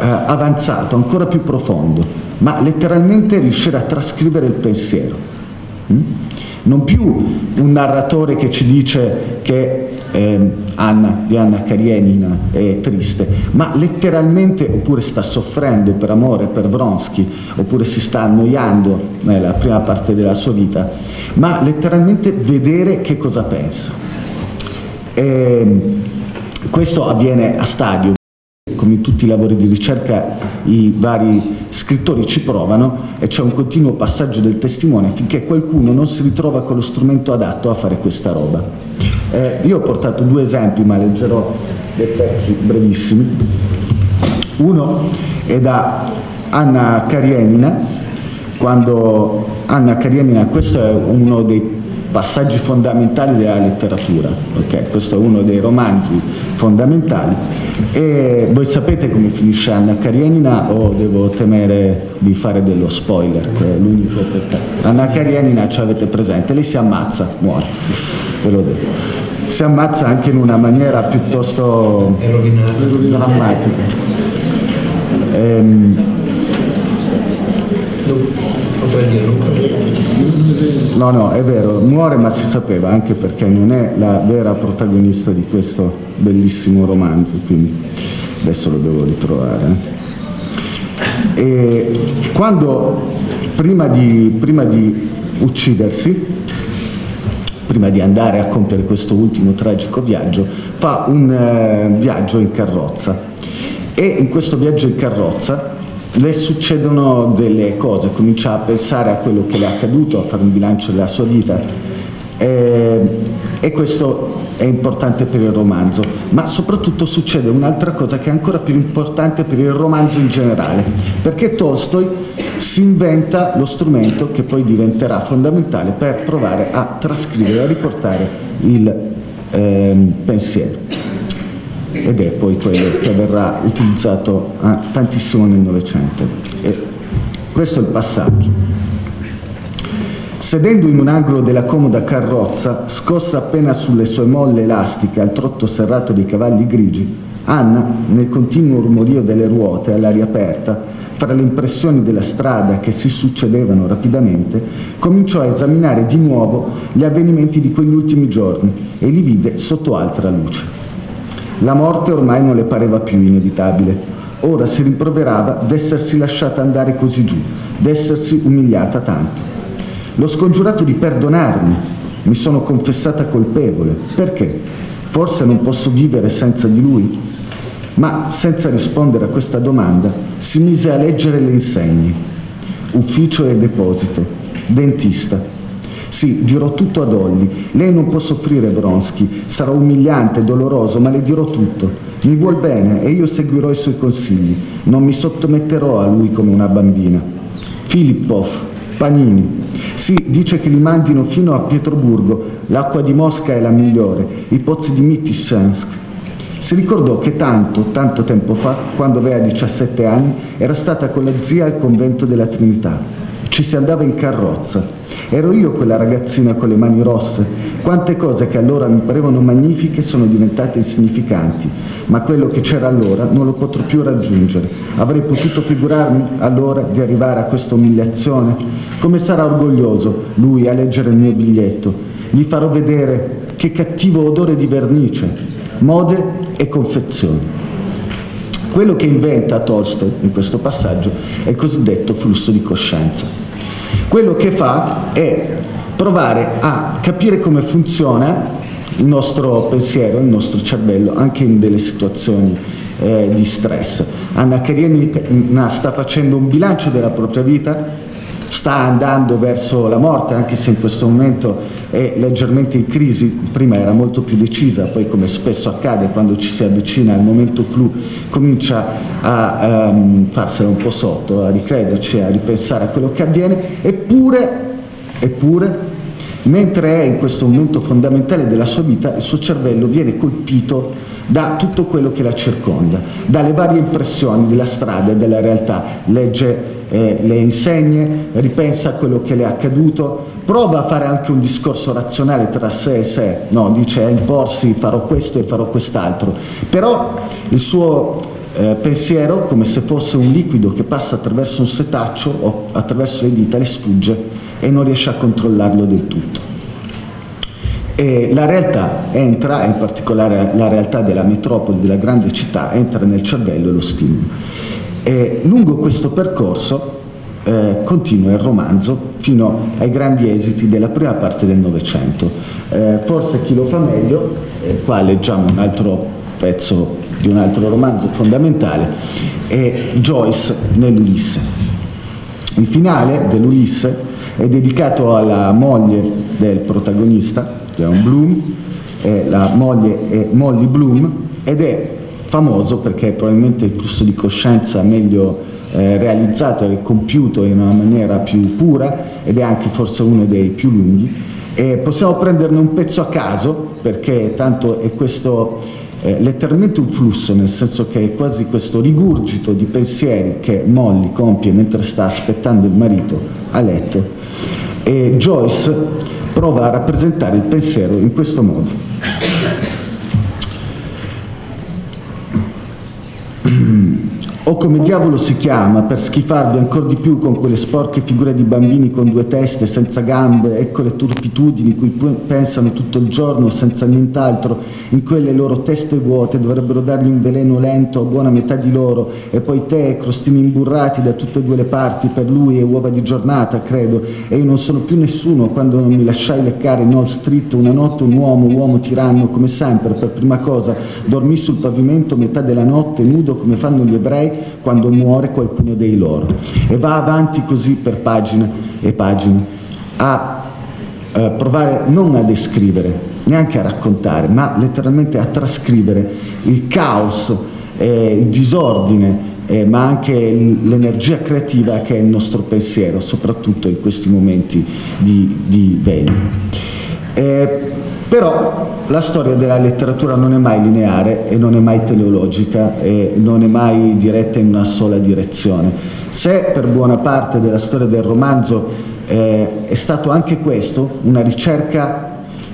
avanzato, ancora più profondo, ma letteralmente riuscire a trascrivere il pensiero. Mm? Non più un narratore che ci dice che eh, Anna, di Anna Karenina è triste, ma letteralmente oppure sta soffrendo per amore per Vronsky, oppure si sta annoiando nella prima parte della sua vita, ma letteralmente vedere che cosa pensa. E questo avviene a stadio tutti i lavori di ricerca i vari scrittori ci provano e c'è un continuo passaggio del testimone finché qualcuno non si ritrova con lo strumento adatto a fare questa roba. Eh, io ho portato due esempi, ma leggerò dei pezzi brevissimi. Uno è da Anna Karenina, quando Anna Karenina, questo è uno dei passaggi fondamentali della letteratura, okay? questo è uno dei romanzi fondamentali e voi sapete come finisce Anna Karenina o devo temere di fare dello spoiler che è l'unico peccato. Anna Karenina ci avete presente, lei si ammazza, muore, ve lo dico. Si ammazza anche in una maniera piuttosto drammatica. Ehm, No, no, è vero, muore ma si sapeva, anche perché non è la vera protagonista di questo bellissimo romanzo, quindi adesso lo devo ritrovare. E quando, prima di, prima di uccidersi, prima di andare a compiere questo ultimo tragico viaggio, fa un eh, viaggio in carrozza e in questo viaggio in carrozza le succedono delle cose, comincia a pensare a quello che le è accaduto, a fare un bilancio della sua vita. Eh, e questo è importante per il romanzo, ma soprattutto succede un'altra cosa che è ancora più importante per il romanzo in generale, perché Tolstoi si inventa lo strumento che poi diventerà fondamentale per provare a trascrivere, a riportare il eh, pensiero ed è poi quello che verrà utilizzato ah, tantissimo nel Novecento. questo è il passaggio. Sedendo in un angolo della comoda carrozza, scossa appena sulle sue molle elastiche al trotto serrato dei cavalli grigi, Anna, nel continuo rumorio delle ruote all'aria aperta, fra le impressioni della strada che si succedevano rapidamente, cominciò a esaminare di nuovo gli avvenimenti di quegli ultimi giorni e li vide sotto altra luce. La morte ormai non le pareva più inevitabile. Ora si rimproverava d'essersi lasciata andare così giù, d'essersi umiliata tanto. L'ho scongiurato di perdonarmi, mi sono confessata colpevole. Perché? Forse non posso vivere senza di lui? Ma senza rispondere a questa domanda si mise a leggere le insegne. Ufficio e deposito, dentista, sì, dirò tutto ad Olli. Lei non può soffrire Vronsky, sarà umiliante, doloroso, ma le dirò tutto. Mi vuol bene e io seguirò i suoi consigli. Non mi sottometterò a lui come una bambina. Filippov, Panini. Sì, dice che li mandino fino a Pietroburgo. L'acqua di Mosca è la migliore. I pozzi di Mitishensk. Si ricordò che tanto, tanto tempo fa, quando aveva 17 anni, era stata con la zia al convento della Trinità. Ci si andava in carrozza. Ero io quella ragazzina con le mani rosse. Quante cose che allora mi parevano magnifiche sono diventate insignificanti, ma quello che c'era allora non lo potrò più raggiungere. Avrei potuto figurarmi allora di arrivare a questa umiliazione? Come sarà orgoglioso lui a leggere il mio biglietto? Gli farò vedere che cattivo odore di vernice, mode e confezioni. Quello che inventa Tolstoi in questo passaggio è il cosiddetto flusso di coscienza. Quello che fa è provare a capire come funziona il nostro pensiero, il nostro cervello, anche in delle situazioni eh, di stress. Anna Karenina sta facendo un bilancio della propria vita, sta andando verso la morte, anche se in questo momento è leggermente in crisi, prima era molto più decisa, poi come spesso accade quando ci si avvicina al momento clou comincia a um, farsela un po' sotto, a ricrederci, a ripensare a quello che avviene, eppure, eppure mentre è in questo momento fondamentale della sua vita, il suo cervello viene colpito da tutto quello che la circonda, dalle varie impressioni della strada e della realtà, legge eh, le insegne, ripensa a quello che le è accaduto, prova a fare anche un discorso razionale tra sé e sé, no, dice a imporsi farò questo e farò quest'altro, però il suo eh, pensiero, come se fosse un liquido che passa attraverso un setaccio o attraverso le dita, le sfugge e non riesce a controllarlo del tutto. E la realtà entra, in particolare la realtà della metropoli, della grande città, entra nel cervello e lo stimola. E lungo questo percorso eh, continua il romanzo fino ai grandi esiti della prima parte del Novecento. Eh, forse chi lo fa meglio, eh, qua leggiamo un altro pezzo di un altro romanzo fondamentale, e Joyce nell'Ulisse. Il finale dell'Ulisse è dedicato alla moglie del protagonista, Leon Bloom, eh, la moglie è Molly Bloom ed è famoso perché è probabilmente il flusso di coscienza meglio eh, realizzato e compiuto in una maniera più pura ed è anche forse uno dei più lunghi. E possiamo prenderne un pezzo a caso perché tanto è questo eh, letteralmente un flusso, nel senso che è quasi questo rigurgito di pensieri che Molly compie mentre sta aspettando il marito a letto e Joyce prova a rappresentare il pensiero in questo modo. O come diavolo si chiama per schifarvi ancora di più con quelle sporche figure di bambini con due teste, senza gambe, ecco le turpitudini cui pensano tutto il giorno senza nient'altro, in quelle loro teste vuote dovrebbero dargli un veleno lento a buona metà di loro e poi te, crostini imburrati da tutte e due le parti per lui e uova di giornata, credo, e io non sono più nessuno quando non mi lasciai leccare in Hall Street una notte un uomo, uomo tiranno come sempre, per prima cosa dormì sul pavimento metà della notte nudo come fanno gli ebrei quando muore qualcuno dei loro. E va avanti così per pagine e pagine a eh, provare non a descrivere, neanche a raccontare, ma letteralmente a trascrivere il caos, eh, il disordine, eh, ma anche l'energia creativa che è il nostro pensiero, soprattutto in questi momenti di, di veglia. Eh, però la storia della letteratura non è mai lineare e non è mai teleologica e non è mai diretta in una sola direzione. Se per buona parte della storia del romanzo eh, è stato anche questo, una ricerca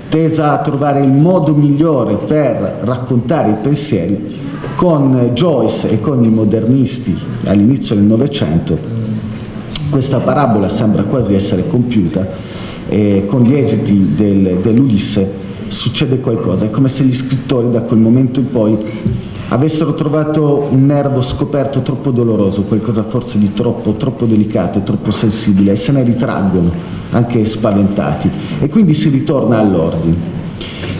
tesa a trovare il modo migliore per raccontare i pensieri, con Joyce e con i modernisti all'inizio del Novecento questa parabola sembra quasi essere compiuta e con gli esiti del, dell'Ulisse succede qualcosa, è come se gli scrittori da quel momento in poi avessero trovato un nervo scoperto troppo doloroso, qualcosa forse di troppo, troppo delicato e troppo sensibile e se ne ritraggono anche spaventati e quindi si ritorna all'ordine.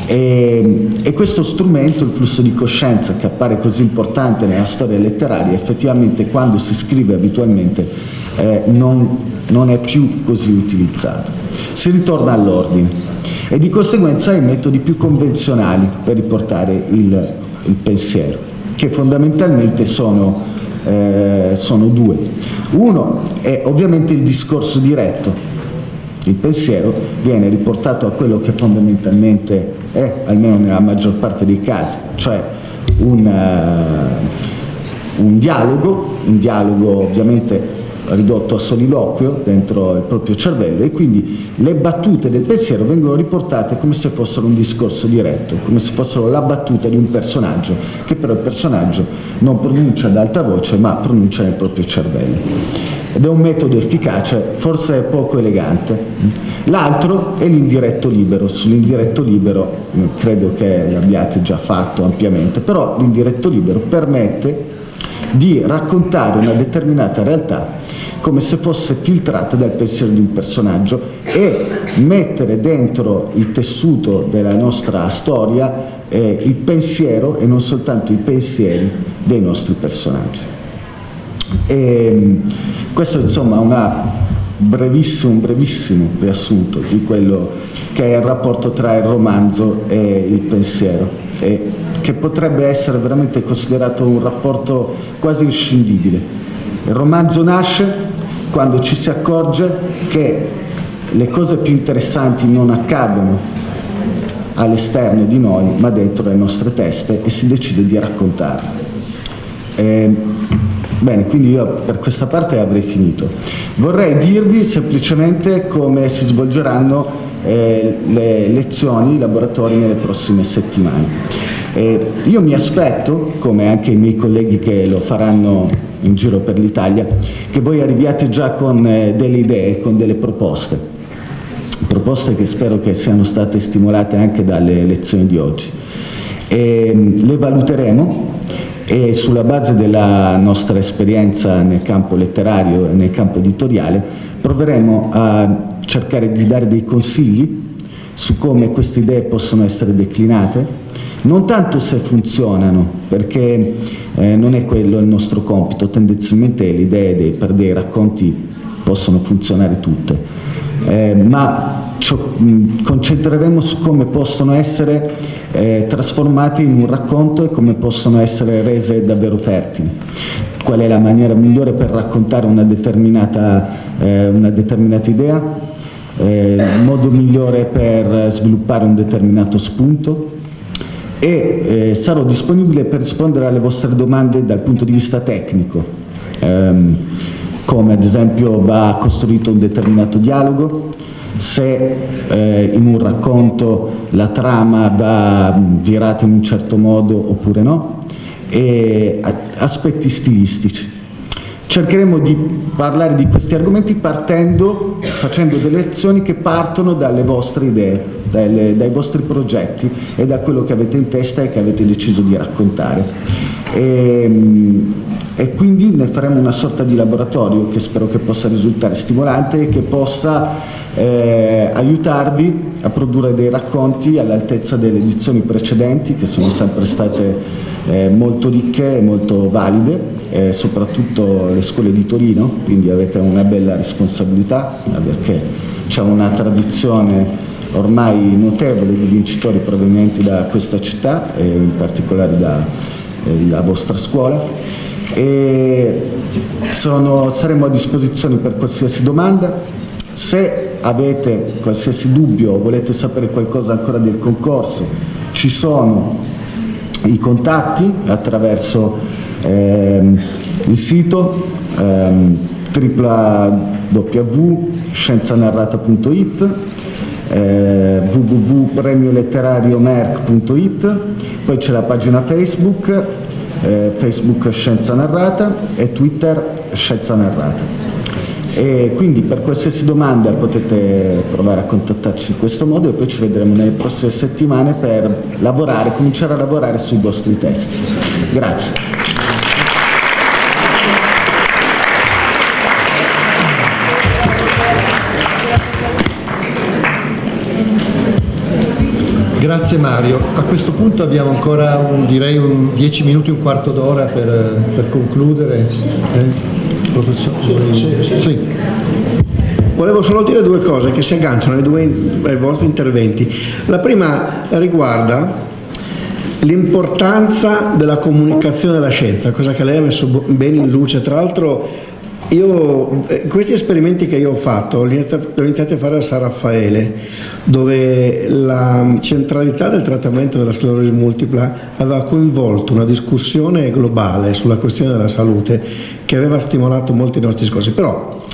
E, e, questo strumento, il flusso di coscienza che appare così importante nella storia letteraria, effettivamente quando si scrive abitualmente eh, non, non è più così utilizzato. Si ritorna all'ordine e di conseguenza ai metodi più convenzionali per riportare il, il pensiero, che fondamentalmente sono, eh, sono due. Uno è ovviamente il discorso diretto, il pensiero viene riportato a quello che fondamentalmente è, almeno nella maggior parte dei casi, cioè un, uh, un dialogo, un dialogo ovviamente ridotto a soliloquio dentro il proprio cervello e quindi le battute del pensiero vengono riportate come se fossero un discorso diretto, come se fossero la battuta di un personaggio, che però il personaggio non pronuncia ad alta voce ma pronuncia nel proprio cervello. Ed è un metodo efficace, forse poco elegante. L'altro è l'indiretto libero. Sull'indiretto libero credo che l'abbiate già fatto ampiamente, però l'indiretto libero permette di raccontare una determinata realtà come se fosse filtrata dal pensiero di un personaggio e mettere dentro il tessuto della nostra storia eh, il pensiero e non soltanto i pensieri dei nostri personaggi. E, questo insomma è brevissimo, un brevissimo riassunto di quello che è il rapporto tra il romanzo e il pensiero e che potrebbe essere veramente considerato un rapporto quasi inscindibile. Il romanzo nasce quando ci si accorge che le cose più interessanti non accadono all'esterno di noi, ma dentro le nostre teste e si decide di raccontarle. Eh, bene, quindi io per questa parte avrei finito. Vorrei dirvi semplicemente come si svolgeranno eh, le lezioni, i laboratori nelle prossime settimane. Eh, io mi aspetto, come anche i miei colleghi che lo faranno in giro per l'Italia, che voi arriviate già con eh, delle idee, con delle proposte, proposte che spero che siano state stimolate anche dalle lezioni di oggi. E, mm, le valuteremo e sulla base della nostra esperienza nel campo letterario e nel campo editoriale proveremo a cercare di dare dei consigli su come queste idee possono essere declinate, non tanto se funzionano, perché eh, non è quello il nostro compito, tendenzialmente le idee dei, per dei racconti possono funzionare tutte, eh, ma mh, concentreremo su come possono essere eh, trasformate in un racconto e come possono essere rese davvero fertili. Qual è la maniera migliore per raccontare una determinata, eh, una determinata idea? eh, il modo migliore per sviluppare un determinato spunto e eh, sarò disponibile per rispondere alle vostre domande dal punto di vista tecnico, ehm, come ad esempio va costruito un determinato dialogo, se eh, in un racconto la trama va virata in un certo modo oppure no, e aspetti stilistici. Cercheremo di parlare di questi argomenti partendo, facendo delle azioni che partono dalle vostre idee, dalle, dai vostri progetti e da quello che avete in testa e che avete deciso di raccontare. E, e quindi ne faremo una sorta di laboratorio che spero che possa risultare stimolante e che possa eh, aiutarvi a produrre dei racconti all'altezza delle edizioni precedenti che sono sempre state eh, molto ricche e molto valide, eh, soprattutto le scuole di Torino, quindi avete una bella responsabilità perché c'è una tradizione ormai notevole di vincitori provenienti da questa città e in particolare dalla vostra scuola. E sono, saremo a disposizione per qualsiasi domanda. Se avete qualsiasi dubbio o volete sapere qualcosa ancora del concorso ci sono i contatti attraverso ehm, il sito ehm, www.scienzanarrata.it eh, www.premioletterariomerc.it poi c'è la pagina Facebook eh, Facebook Scienza Narrata e Twitter Scienza Narrata e quindi per qualsiasi domanda potete provare a contattarci in questo modo e poi ci vedremo nelle prossime settimane per lavorare, cominciare a lavorare sui vostri testi. Grazie.
Grazie Mario. A questo punto abbiamo ancora un, direi un 10 minuti, un quarto d'ora per, per concludere. Eh?
Professore? Sì, sì, sì. Volevo solo dire due cose che si agganciano ai, due, ai vostri interventi. La prima riguarda l'importanza della comunicazione della scienza, cosa che lei ha messo bene in luce. Tra l'altro io, eh, questi esperimenti che io ho fatto li ho iniziati a fare a San Raffaele, dove la centralità del trattamento della sclerosi multipla aveva coinvolto una discussione globale sulla questione della salute che aveva stimolato molti nostri discorsi. Però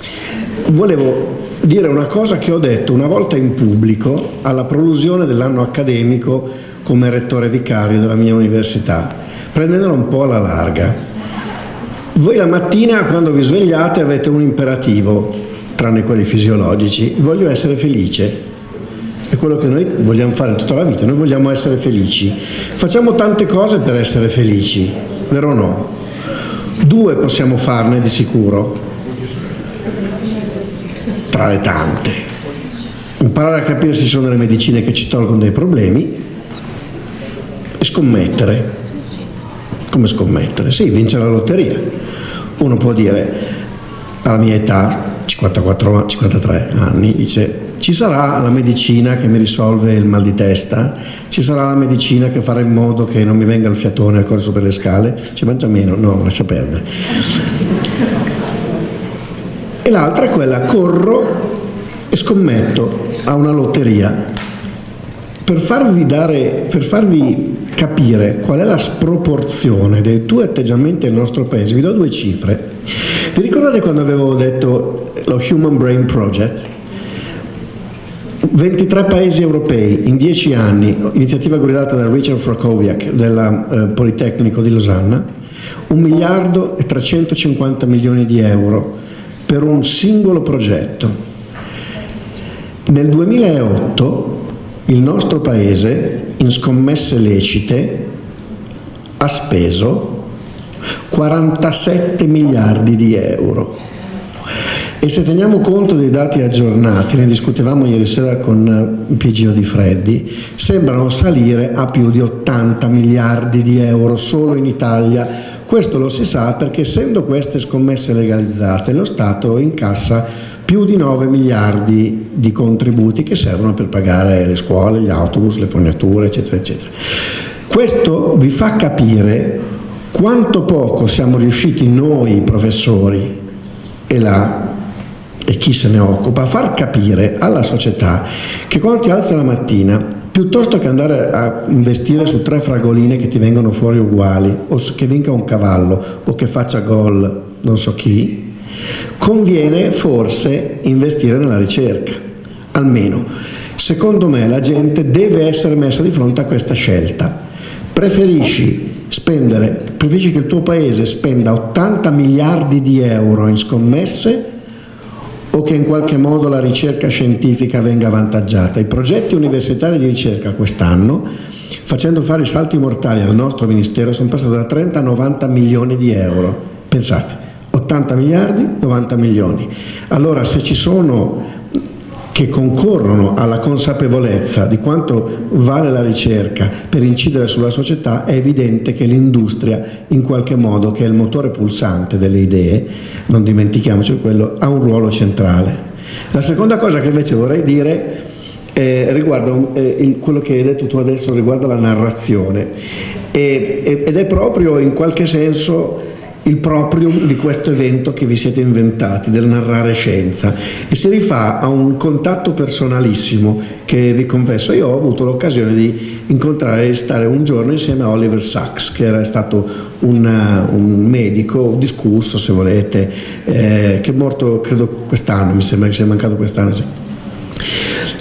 volevo dire una cosa che ho detto una volta in pubblico alla prolusione dell'anno accademico come rettore vicario della mia università, prendendola un po' alla larga. Voi la mattina quando vi svegliate avete un imperativo, tranne quelli fisiologici, voglio essere felice. È quello che noi vogliamo fare tutta la vita, noi vogliamo essere felici. Facciamo tante cose per essere felici, vero o no? Due possiamo farne di sicuro, tra le tante. Imparare a capire se ci sono delle medicine che ci tolgono dei problemi e scommettere. Come scommettere? Sì, vincere la lotteria. Uno può dire alla mia età, 54, 53 anni, dice ci sarà la medicina che mi risolve il mal di testa, ci sarà la medicina che farà in modo che non mi venga il fiatone a corso per le scale, ci mangia meno, no, lascia perdere. E l'altra è quella, corro e scommetto a una lotteria. Per farvi, dare, per farvi capire qual è la sproporzione dei due atteggiamenti nel nostro paese, vi do due cifre. Vi ricordate quando avevo detto lo Human Brain Project? 23 paesi europei in 10 anni, iniziativa guidata da Richard Frakowiak del eh, Politecnico di Losanna, 1 miliardo e 350 milioni di euro per un singolo progetto. Nel 2008 il nostro paese in scommesse lecite ha speso 47 miliardi di euro. E se teniamo conto dei dati aggiornati, ne discutevamo ieri sera con il PGO di Freddi, sembrano salire a più di 80 miliardi di euro solo in Italia. Questo lo si sa perché essendo queste scommesse legalizzate, lo Stato incassa più di 9 miliardi di contributi che servono per pagare le scuole, gli autobus, le fognature, eccetera, eccetera. Questo vi fa capire quanto poco siamo riusciti noi professori e, la, e chi se ne occupa a far capire alla società che quando ti alza la mattina piuttosto che andare a investire su tre fragoline che ti vengono fuori uguali o che vinca un cavallo o che faccia gol non so chi conviene forse investire nella ricerca almeno secondo me la gente deve essere messa di fronte a questa scelta preferisci spendere, preferisci che il tuo paese spenda 80 miliardi di euro in scommesse o che in qualche modo la ricerca scientifica venga avvantaggiata. I progetti universitari di ricerca quest'anno, facendo fare i salti mortali al nostro Ministero, sono passati da 30 a 90 milioni di euro. Pensate, 80 miliardi, 90 milioni. Allora se ci sono che concorrono alla consapevolezza di quanto vale la ricerca per incidere sulla società, è evidente che l'industria, in qualche modo, che è il motore pulsante delle idee, non dimentichiamoci quello, ha un ruolo centrale. La seconda cosa che invece vorrei dire eh, riguarda eh, il, quello che hai detto tu adesso riguarda la narrazione e, ed è proprio in qualche senso il proprio di questo evento che vi siete inventati, del narrare scienza e si rifà a un contatto personalissimo che vi confesso io ho avuto l'occasione di incontrare e stare un giorno insieme a Oliver Sacks che era stato una, un medico discusso se volete eh, che è morto credo quest'anno mi sembra che sia mancato quest'anno sì.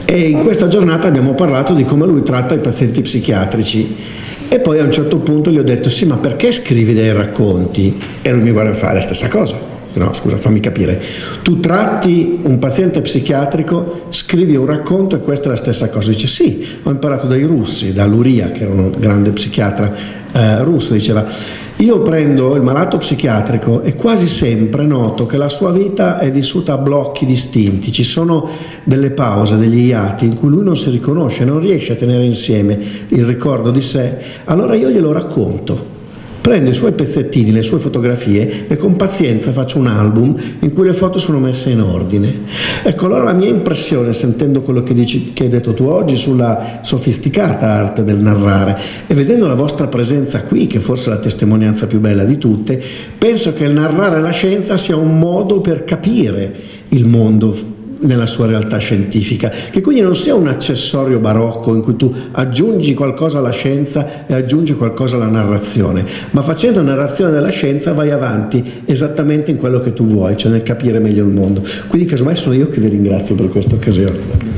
e in questa giornata abbiamo parlato di come lui tratta i pazienti psichiatrici e poi a un certo punto gli ho detto, sì, ma perché scrivi dei racconti? E lui mi guarda e fa la stessa cosa. No, scusa, fammi capire. Tu tratti un paziente psichiatrico, scrivi un racconto e questa è la stessa cosa. Dice sì, ho imparato dai russi, da Luria, che era un grande psichiatra eh, russo, diceva io prendo il malato psichiatrico e quasi sempre noto che la sua vita è vissuta a blocchi distinti, ci sono delle pause, degli iati in cui lui non si riconosce, non riesce a tenere insieme il ricordo di sé, allora io glielo racconto Prendo i suoi pezzettini, le sue fotografie e con pazienza faccio un album in cui le foto sono messe in ordine. Ecco, allora la mia impressione, sentendo quello che, dici, che hai detto tu oggi sulla sofisticata arte del narrare e vedendo la vostra presenza qui, che forse è la testimonianza più bella di tutte, penso che il narrare la scienza sia un modo per capire il mondo nella sua realtà scientifica, che quindi non sia un accessorio barocco in cui tu aggiungi qualcosa alla scienza e aggiungi qualcosa alla narrazione, ma facendo narrazione della scienza vai avanti esattamente in quello che tu vuoi, cioè nel capire meglio il mondo. Quindi casomai sono io che vi ringrazio per questa occasione.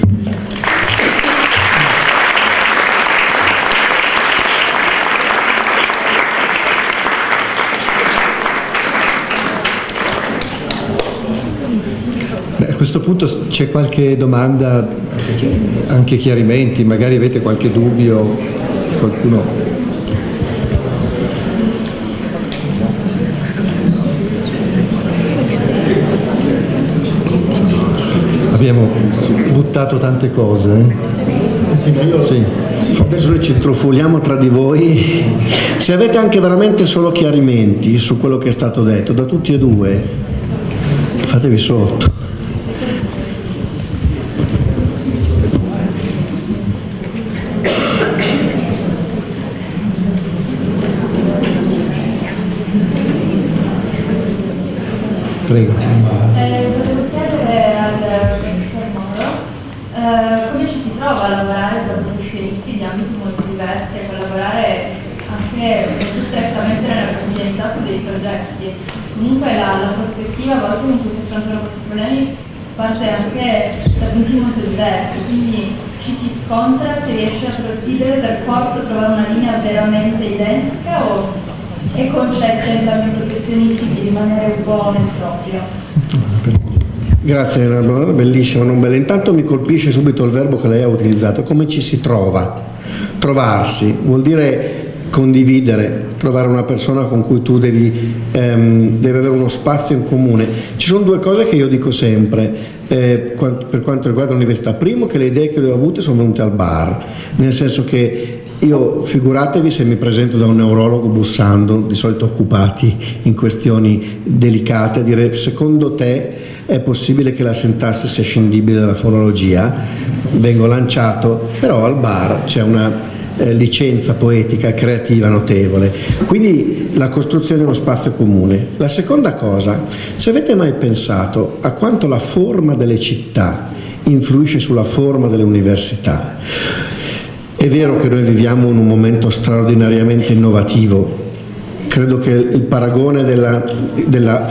Questo punto c'è qualche domanda, anche chiarimenti, magari avete qualche dubbio, qualcuno... Abbiamo buttato tante cose. Eh?
Sì. Adesso noi ci trofuliamo tra di voi. Se avete anche veramente solo chiarimenti su quello che è stato detto, da tutti e due, fatevi sotto.
Prego.
Eh, eh, come ci si trova a lavorare con professionisti di ambiti molto diversi, a collaborare anche strettamente nella quotidianità su dei progetti. Comunque la, prospettiva a volte in questi problemi parte anche da punti molto diversi, quindi ci si scontra, si riesce a proseguire per forza trovare una linea veramente identica o è concesso ai professionisti di rimanere un po' nel proprio.
Grazie, è una domanda bellissima, non bella. Intanto mi colpisce subito il verbo che lei ha utilizzato, come ci si trova. Trovarsi vuol dire condividere, trovare una persona con cui tu devi, ehm, devi avere uno spazio in comune. Ci sono due cose che io dico sempre eh, per quanto riguarda l'università. Primo che le idee che le ho avute sono venute al bar, nel senso che io figuratevi se mi presento da un neurologo bussando, di solito occupati in questioni delicate, a dire secondo te è possibile che la sintassi sia scindibile dalla fonologia? Vengo lanciato, però al bar c'è una eh, licenza poetica creativa notevole. Quindi la costruzione di uno spazio comune. La seconda cosa, se avete mai pensato a quanto la forma delle città influisce sulla forma delle università, è vero che noi viviamo in un momento straordinariamente innovativo credo che il paragone della, della,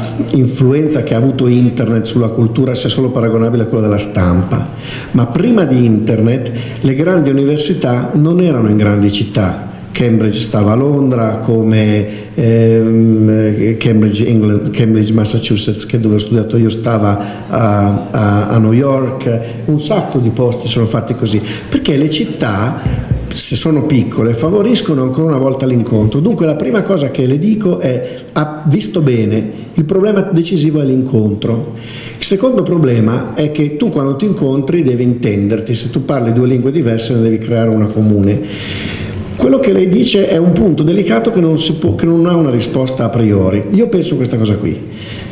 che ha avuto internet sulla cultura sia solo paragonabile a quello della stampa, ma prima di internet le grandi università non erano in grandi città. Cambridge stava a Londra come ehm, Cambridge, England, Cambridge, Massachusetts, che dove ho studiato io stava a, a, a New York, un sacco di posti sono fatti così, perché le città se sono piccole, favoriscono ancora una volta l'incontro. Dunque la prima cosa che le dico è, ha visto bene, il problema decisivo è l'incontro. Il secondo problema è che tu quando ti incontri devi intenderti, se tu parli due lingue diverse ne devi creare una comune. Quello che lei dice è un punto delicato che non, può, che non ha una risposta a priori. Io penso questa cosa qui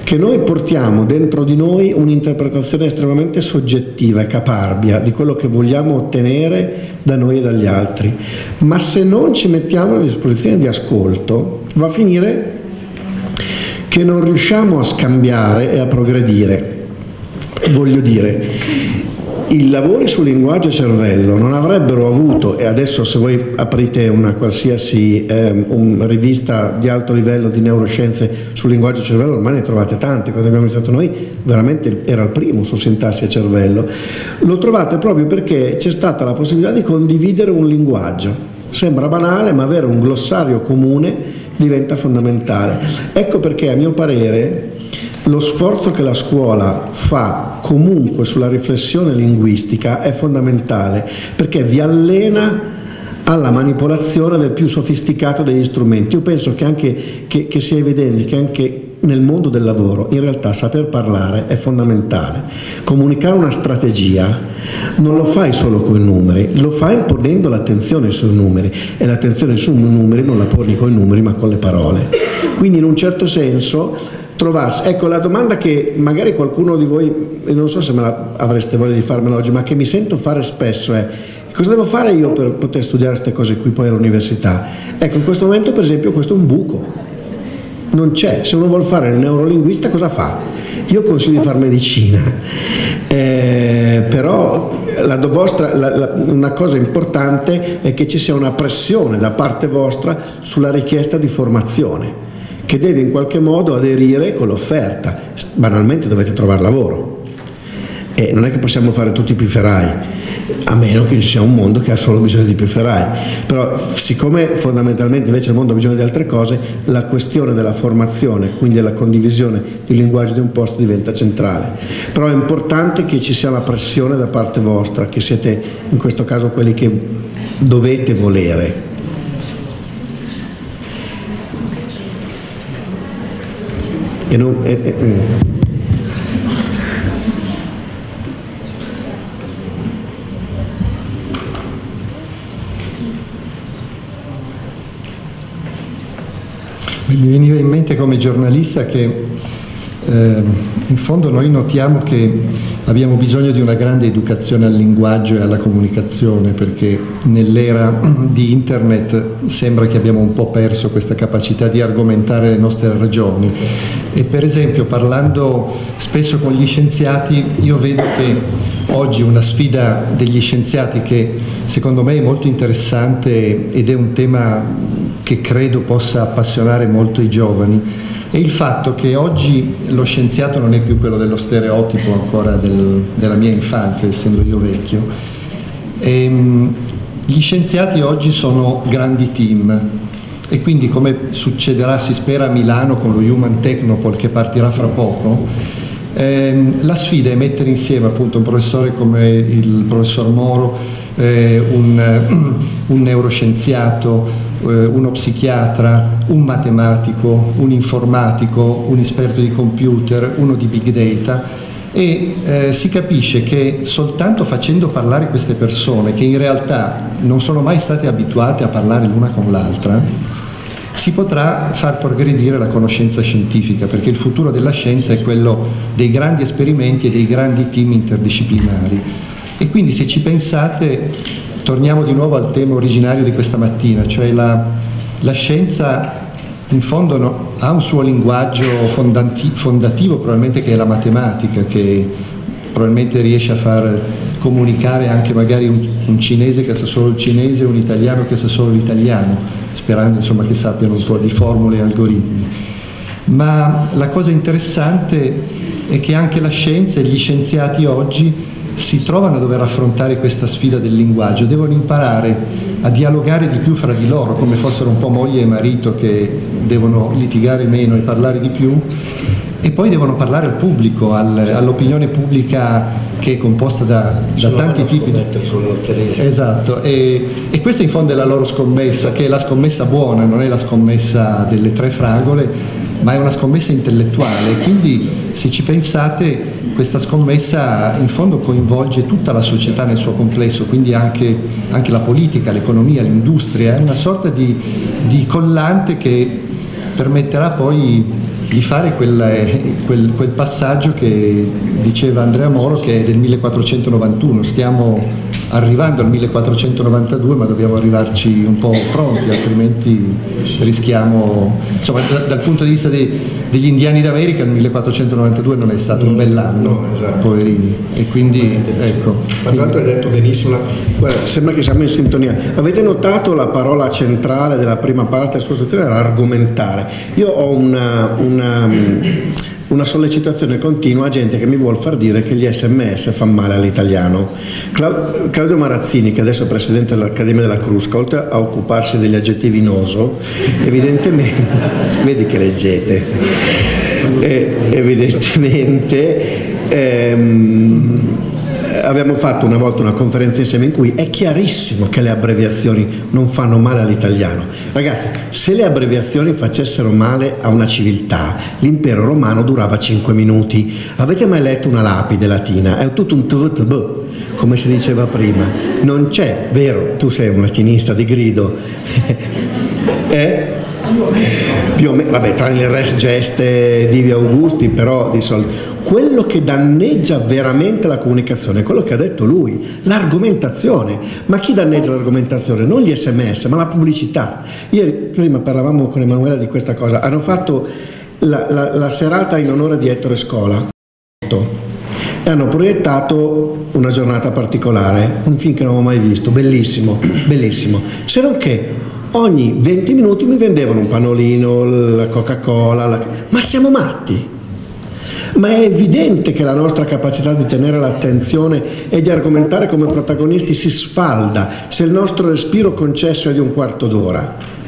che noi portiamo dentro di noi un'interpretazione estremamente soggettiva e caparbia di quello che vogliamo ottenere da noi e dagli altri, ma se non ci mettiamo a disposizione di ascolto va a finire che non riusciamo a scambiare e a progredire. Voglio dire, i lavori sul linguaggio cervello non avrebbero avuto, e adesso se voi aprite una qualsiasi eh, un rivista di alto livello di neuroscienze sul linguaggio cervello, ormai ne trovate tante, quando abbiamo iniziato noi veramente era il primo su sintassi e cervello, lo trovate proprio perché c'è stata la possibilità di condividere un linguaggio. Sembra banale, ma avere un glossario comune diventa fondamentale. Ecco perché a mio parere lo sforzo che la scuola fa comunque sulla riflessione linguistica è fondamentale perché vi allena alla manipolazione del più sofisticato degli strumenti. Io penso che, anche, che, che sia evidente che anche nel mondo del lavoro in realtà saper parlare è fondamentale. Comunicare una strategia non lo fai solo con i numeri, lo fai ponendo l'attenzione sui numeri e l'attenzione sui numeri non la poni con i numeri ma con le parole. Quindi in un certo senso trovarsi. Ecco, la domanda che magari qualcuno di voi, non so se la avreste voglia di farmela oggi, ma che mi sento fare spesso è cosa devo fare io per poter studiare queste cose qui poi all'università? Ecco, in questo momento per esempio questo è un buco, non c'è, se uno vuole fare il neurolinguista cosa fa? Io consiglio di fare medicina, eh, però la vostra, la, la, una cosa importante è che ci sia una pressione da parte vostra sulla richiesta di formazione che deve in qualche modo aderire con l'offerta. Banalmente dovete trovare lavoro. E non è che possiamo fare tutti i pifferai, a meno che ci sia un mondo che ha solo bisogno di pifferai. Però siccome fondamentalmente invece il mondo ha bisogno di altre cose, la questione della formazione, quindi della condivisione di linguaggio di un posto diventa centrale. Però è importante che ci sia la pressione da parte vostra, che siete in questo caso quelli che dovete volere e non, e, e,
Mi veniva in mente come giornalista che eh, in fondo noi notiamo che Abbiamo bisogno di una grande educazione al linguaggio e alla comunicazione perché nell'era di internet sembra che abbiamo un po' perso questa capacità di argomentare le nostre ragioni. E per esempio parlando spesso con gli scienziati io vedo che oggi una sfida degli scienziati che secondo me è molto interessante ed è un tema che credo possa appassionare molto i giovani è il fatto che oggi lo scienziato non è più quello dello stereotipo ancora del, della mia infanzia, essendo io vecchio. Ehm, gli scienziati oggi sono grandi team e quindi come succederà si spera a Milano con lo Human Technopol che partirà fra poco, ehm, la sfida è mettere insieme appunto un professore come il professor Moro, eh, un, un neuroscienziato, uno psichiatra, un matematico, un informatico, un esperto di computer, uno di big data e eh, si capisce che soltanto facendo parlare queste persone, che in realtà non sono mai state abituate a parlare l'una con l'altra, si potrà far progredire la conoscenza scientifica, perché il futuro della scienza è quello dei grandi esperimenti e dei grandi team interdisciplinari. E quindi se ci pensate, torniamo di nuovo al tema originario di questa mattina, cioè la, la scienza in fondo no, ha un suo linguaggio fondativo probabilmente che è la matematica, che probabilmente riesce a far comunicare anche magari un, un cinese che sa solo il cinese un italiano che sa solo l'italiano, sperando insomma che sappiano un po' di formule e algoritmi. Ma la cosa interessante è che anche la scienza e gli scienziati oggi si trovano a dover affrontare questa sfida del linguaggio, devono imparare a dialogare di più fra di loro, come fossero un po' moglie e marito che devono litigare meno e parlare di più, e poi devono parlare al pubblico, al, all'opinione pubblica che è composta da, da tanti tipi di... Esatto, e, e, questa in fondo è la loro scommessa, che è la scommessa buona, non è la scommessa delle tre fragole, ma è una scommessa intellettuale, quindi se ci pensate questa scommessa in fondo coinvolge tutta la società nel suo complesso, quindi anche, anche la politica, l'economia, l'industria, è una sorta di, di collante che permetterà poi di fare quel, quel, quel, passaggio che diceva Andrea Moro che è del 1491, stiamo arrivando al 1492 ma dobbiamo arrivarci un po' pronti altrimenti rischiamo, insomma da, dal punto di vista dei, degli indiani d'America il 1492 non è stato un bell'anno, no, esatto. poverini, e quindi ecco.
Ma tra l'altro hai detto benissimo, guarda, sembra che siamo in sintonia. Avete notato la parola centrale della prima parte della sua sezione era argomentare. Io ho una, una una sollecitazione continua a gente che mi vuole far dire che gli sms fanno male all'italiano. Claudio Marazzini, che adesso è presidente dell'Accademia della Crusca, oltre a occuparsi degli aggettivi noso, evidentemente, vedi che leggete, eh, evidentemente ehm, abbiamo fatto una volta una conferenza insieme in cui è chiarissimo che le abbreviazioni non fanno male all'italiano. Ragazzi, se le abbreviazioni facessero male a una civiltà, l'impero romano durava 5 minuti. Avete mai letto una lapide latina? È tutto un tvtb, come si diceva prima. Non c'è, vero, tu sei un latinista di grido. eh? Più o meno, vabbè, tranne il res geste di Augusti, però di solito. Quello che danneggia veramente la comunicazione è quello che ha detto lui, l'argomentazione. Ma chi danneggia l'argomentazione? Non gli sms, ma la pubblicità. Ieri, prima parlavamo con Emanuela di questa cosa, hanno fatto la, la, la serata in onore di Ettore Scola e hanno proiettato una giornata particolare, un film che non ho mai visto, bellissimo, bellissimo. Se non che ogni 20 minuti mi vendevano un panolino, la Coca-Cola, la... ma siamo matti. Ma è evidente che la nostra capacità di tenere l'attenzione e di argomentare come protagonisti si sfalda se il nostro respiro concesso è di un quarto d'ora.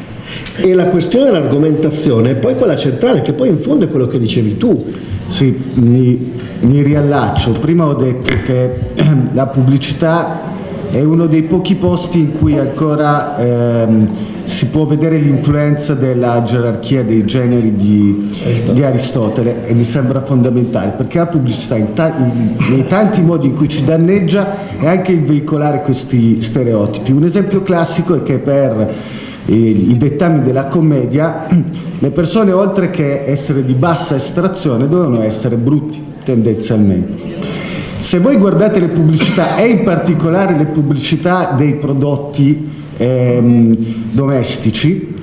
E la questione dell'argomentazione è poi quella centrale, che poi in fondo è quello che dicevi tu.
Sì, mi, mi riallaccio. Prima ho detto che la pubblicità è uno dei pochi posti in cui ancora ehm, si può vedere l'influenza della gerarchia dei generi di, di, Aristotele e mi sembra fondamentale perché la pubblicità in ta- in, nei tanti modi in cui ci danneggia è anche il veicolare questi stereotipi. Un esempio classico è che per i dettami della commedia le persone oltre che essere di bassa estrazione devono essere brutti tendenzialmente se voi guardate le pubblicità e in particolare le pubblicità dei prodotti ehm, domestici,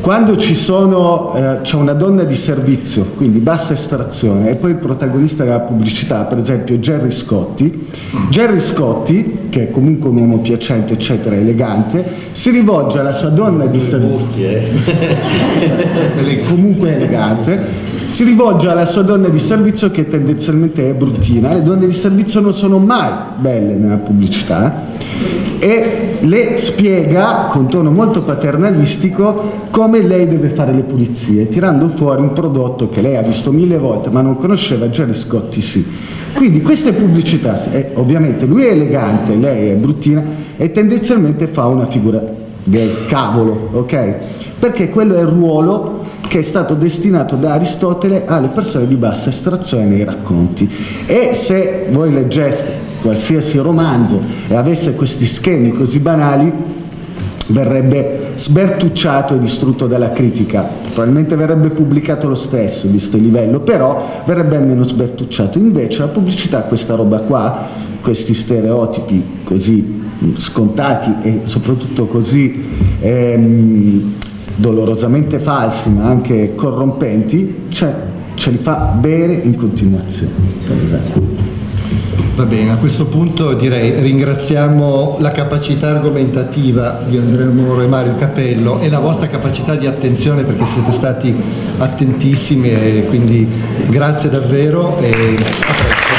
quando ci sono, eh, c'è una donna di servizio, quindi bassa estrazione, e poi il protagonista della pubblicità, per esempio Jerry Scotti, Jerry Scotti, che è comunque un uomo piacente, eccetera, elegante, si rivolge alla sua donna di servizio, eh. comunque elegante, si rivolge alla sua donna di servizio che tendenzialmente è bruttina, le donne di servizio non sono mai belle nella pubblicità e le spiega con tono molto paternalistico come lei deve fare le pulizie, tirando fuori un prodotto che lei ha visto mille volte ma non conosceva, Jerry Scotti sì. Quindi queste pubblicità, eh, ovviamente lui è elegante, lei è bruttina e tendenzialmente fa una figura del cavolo, ok? Perché quello è il ruolo che è stato destinato da Aristotele alle persone di bassa estrazione nei racconti. E se voi leggeste qualsiasi romanzo e avesse questi schemi così banali, verrebbe sbertucciato e distrutto dalla critica. Probabilmente verrebbe pubblicato lo stesso, visto il livello, però verrebbe almeno sbertucciato. Invece la pubblicità questa roba qua, questi stereotipi così scontati e soprattutto così ehm, dolorosamente falsi ma anche corrompenti, cioè ce li fa bere in continuazione, per esempio.
Va bene, a questo punto direi ringraziamo la capacità argomentativa di Andrea Moro e Mario Capello e la vostra capacità di attenzione perché siete stati attentissimi e quindi grazie davvero e a presto.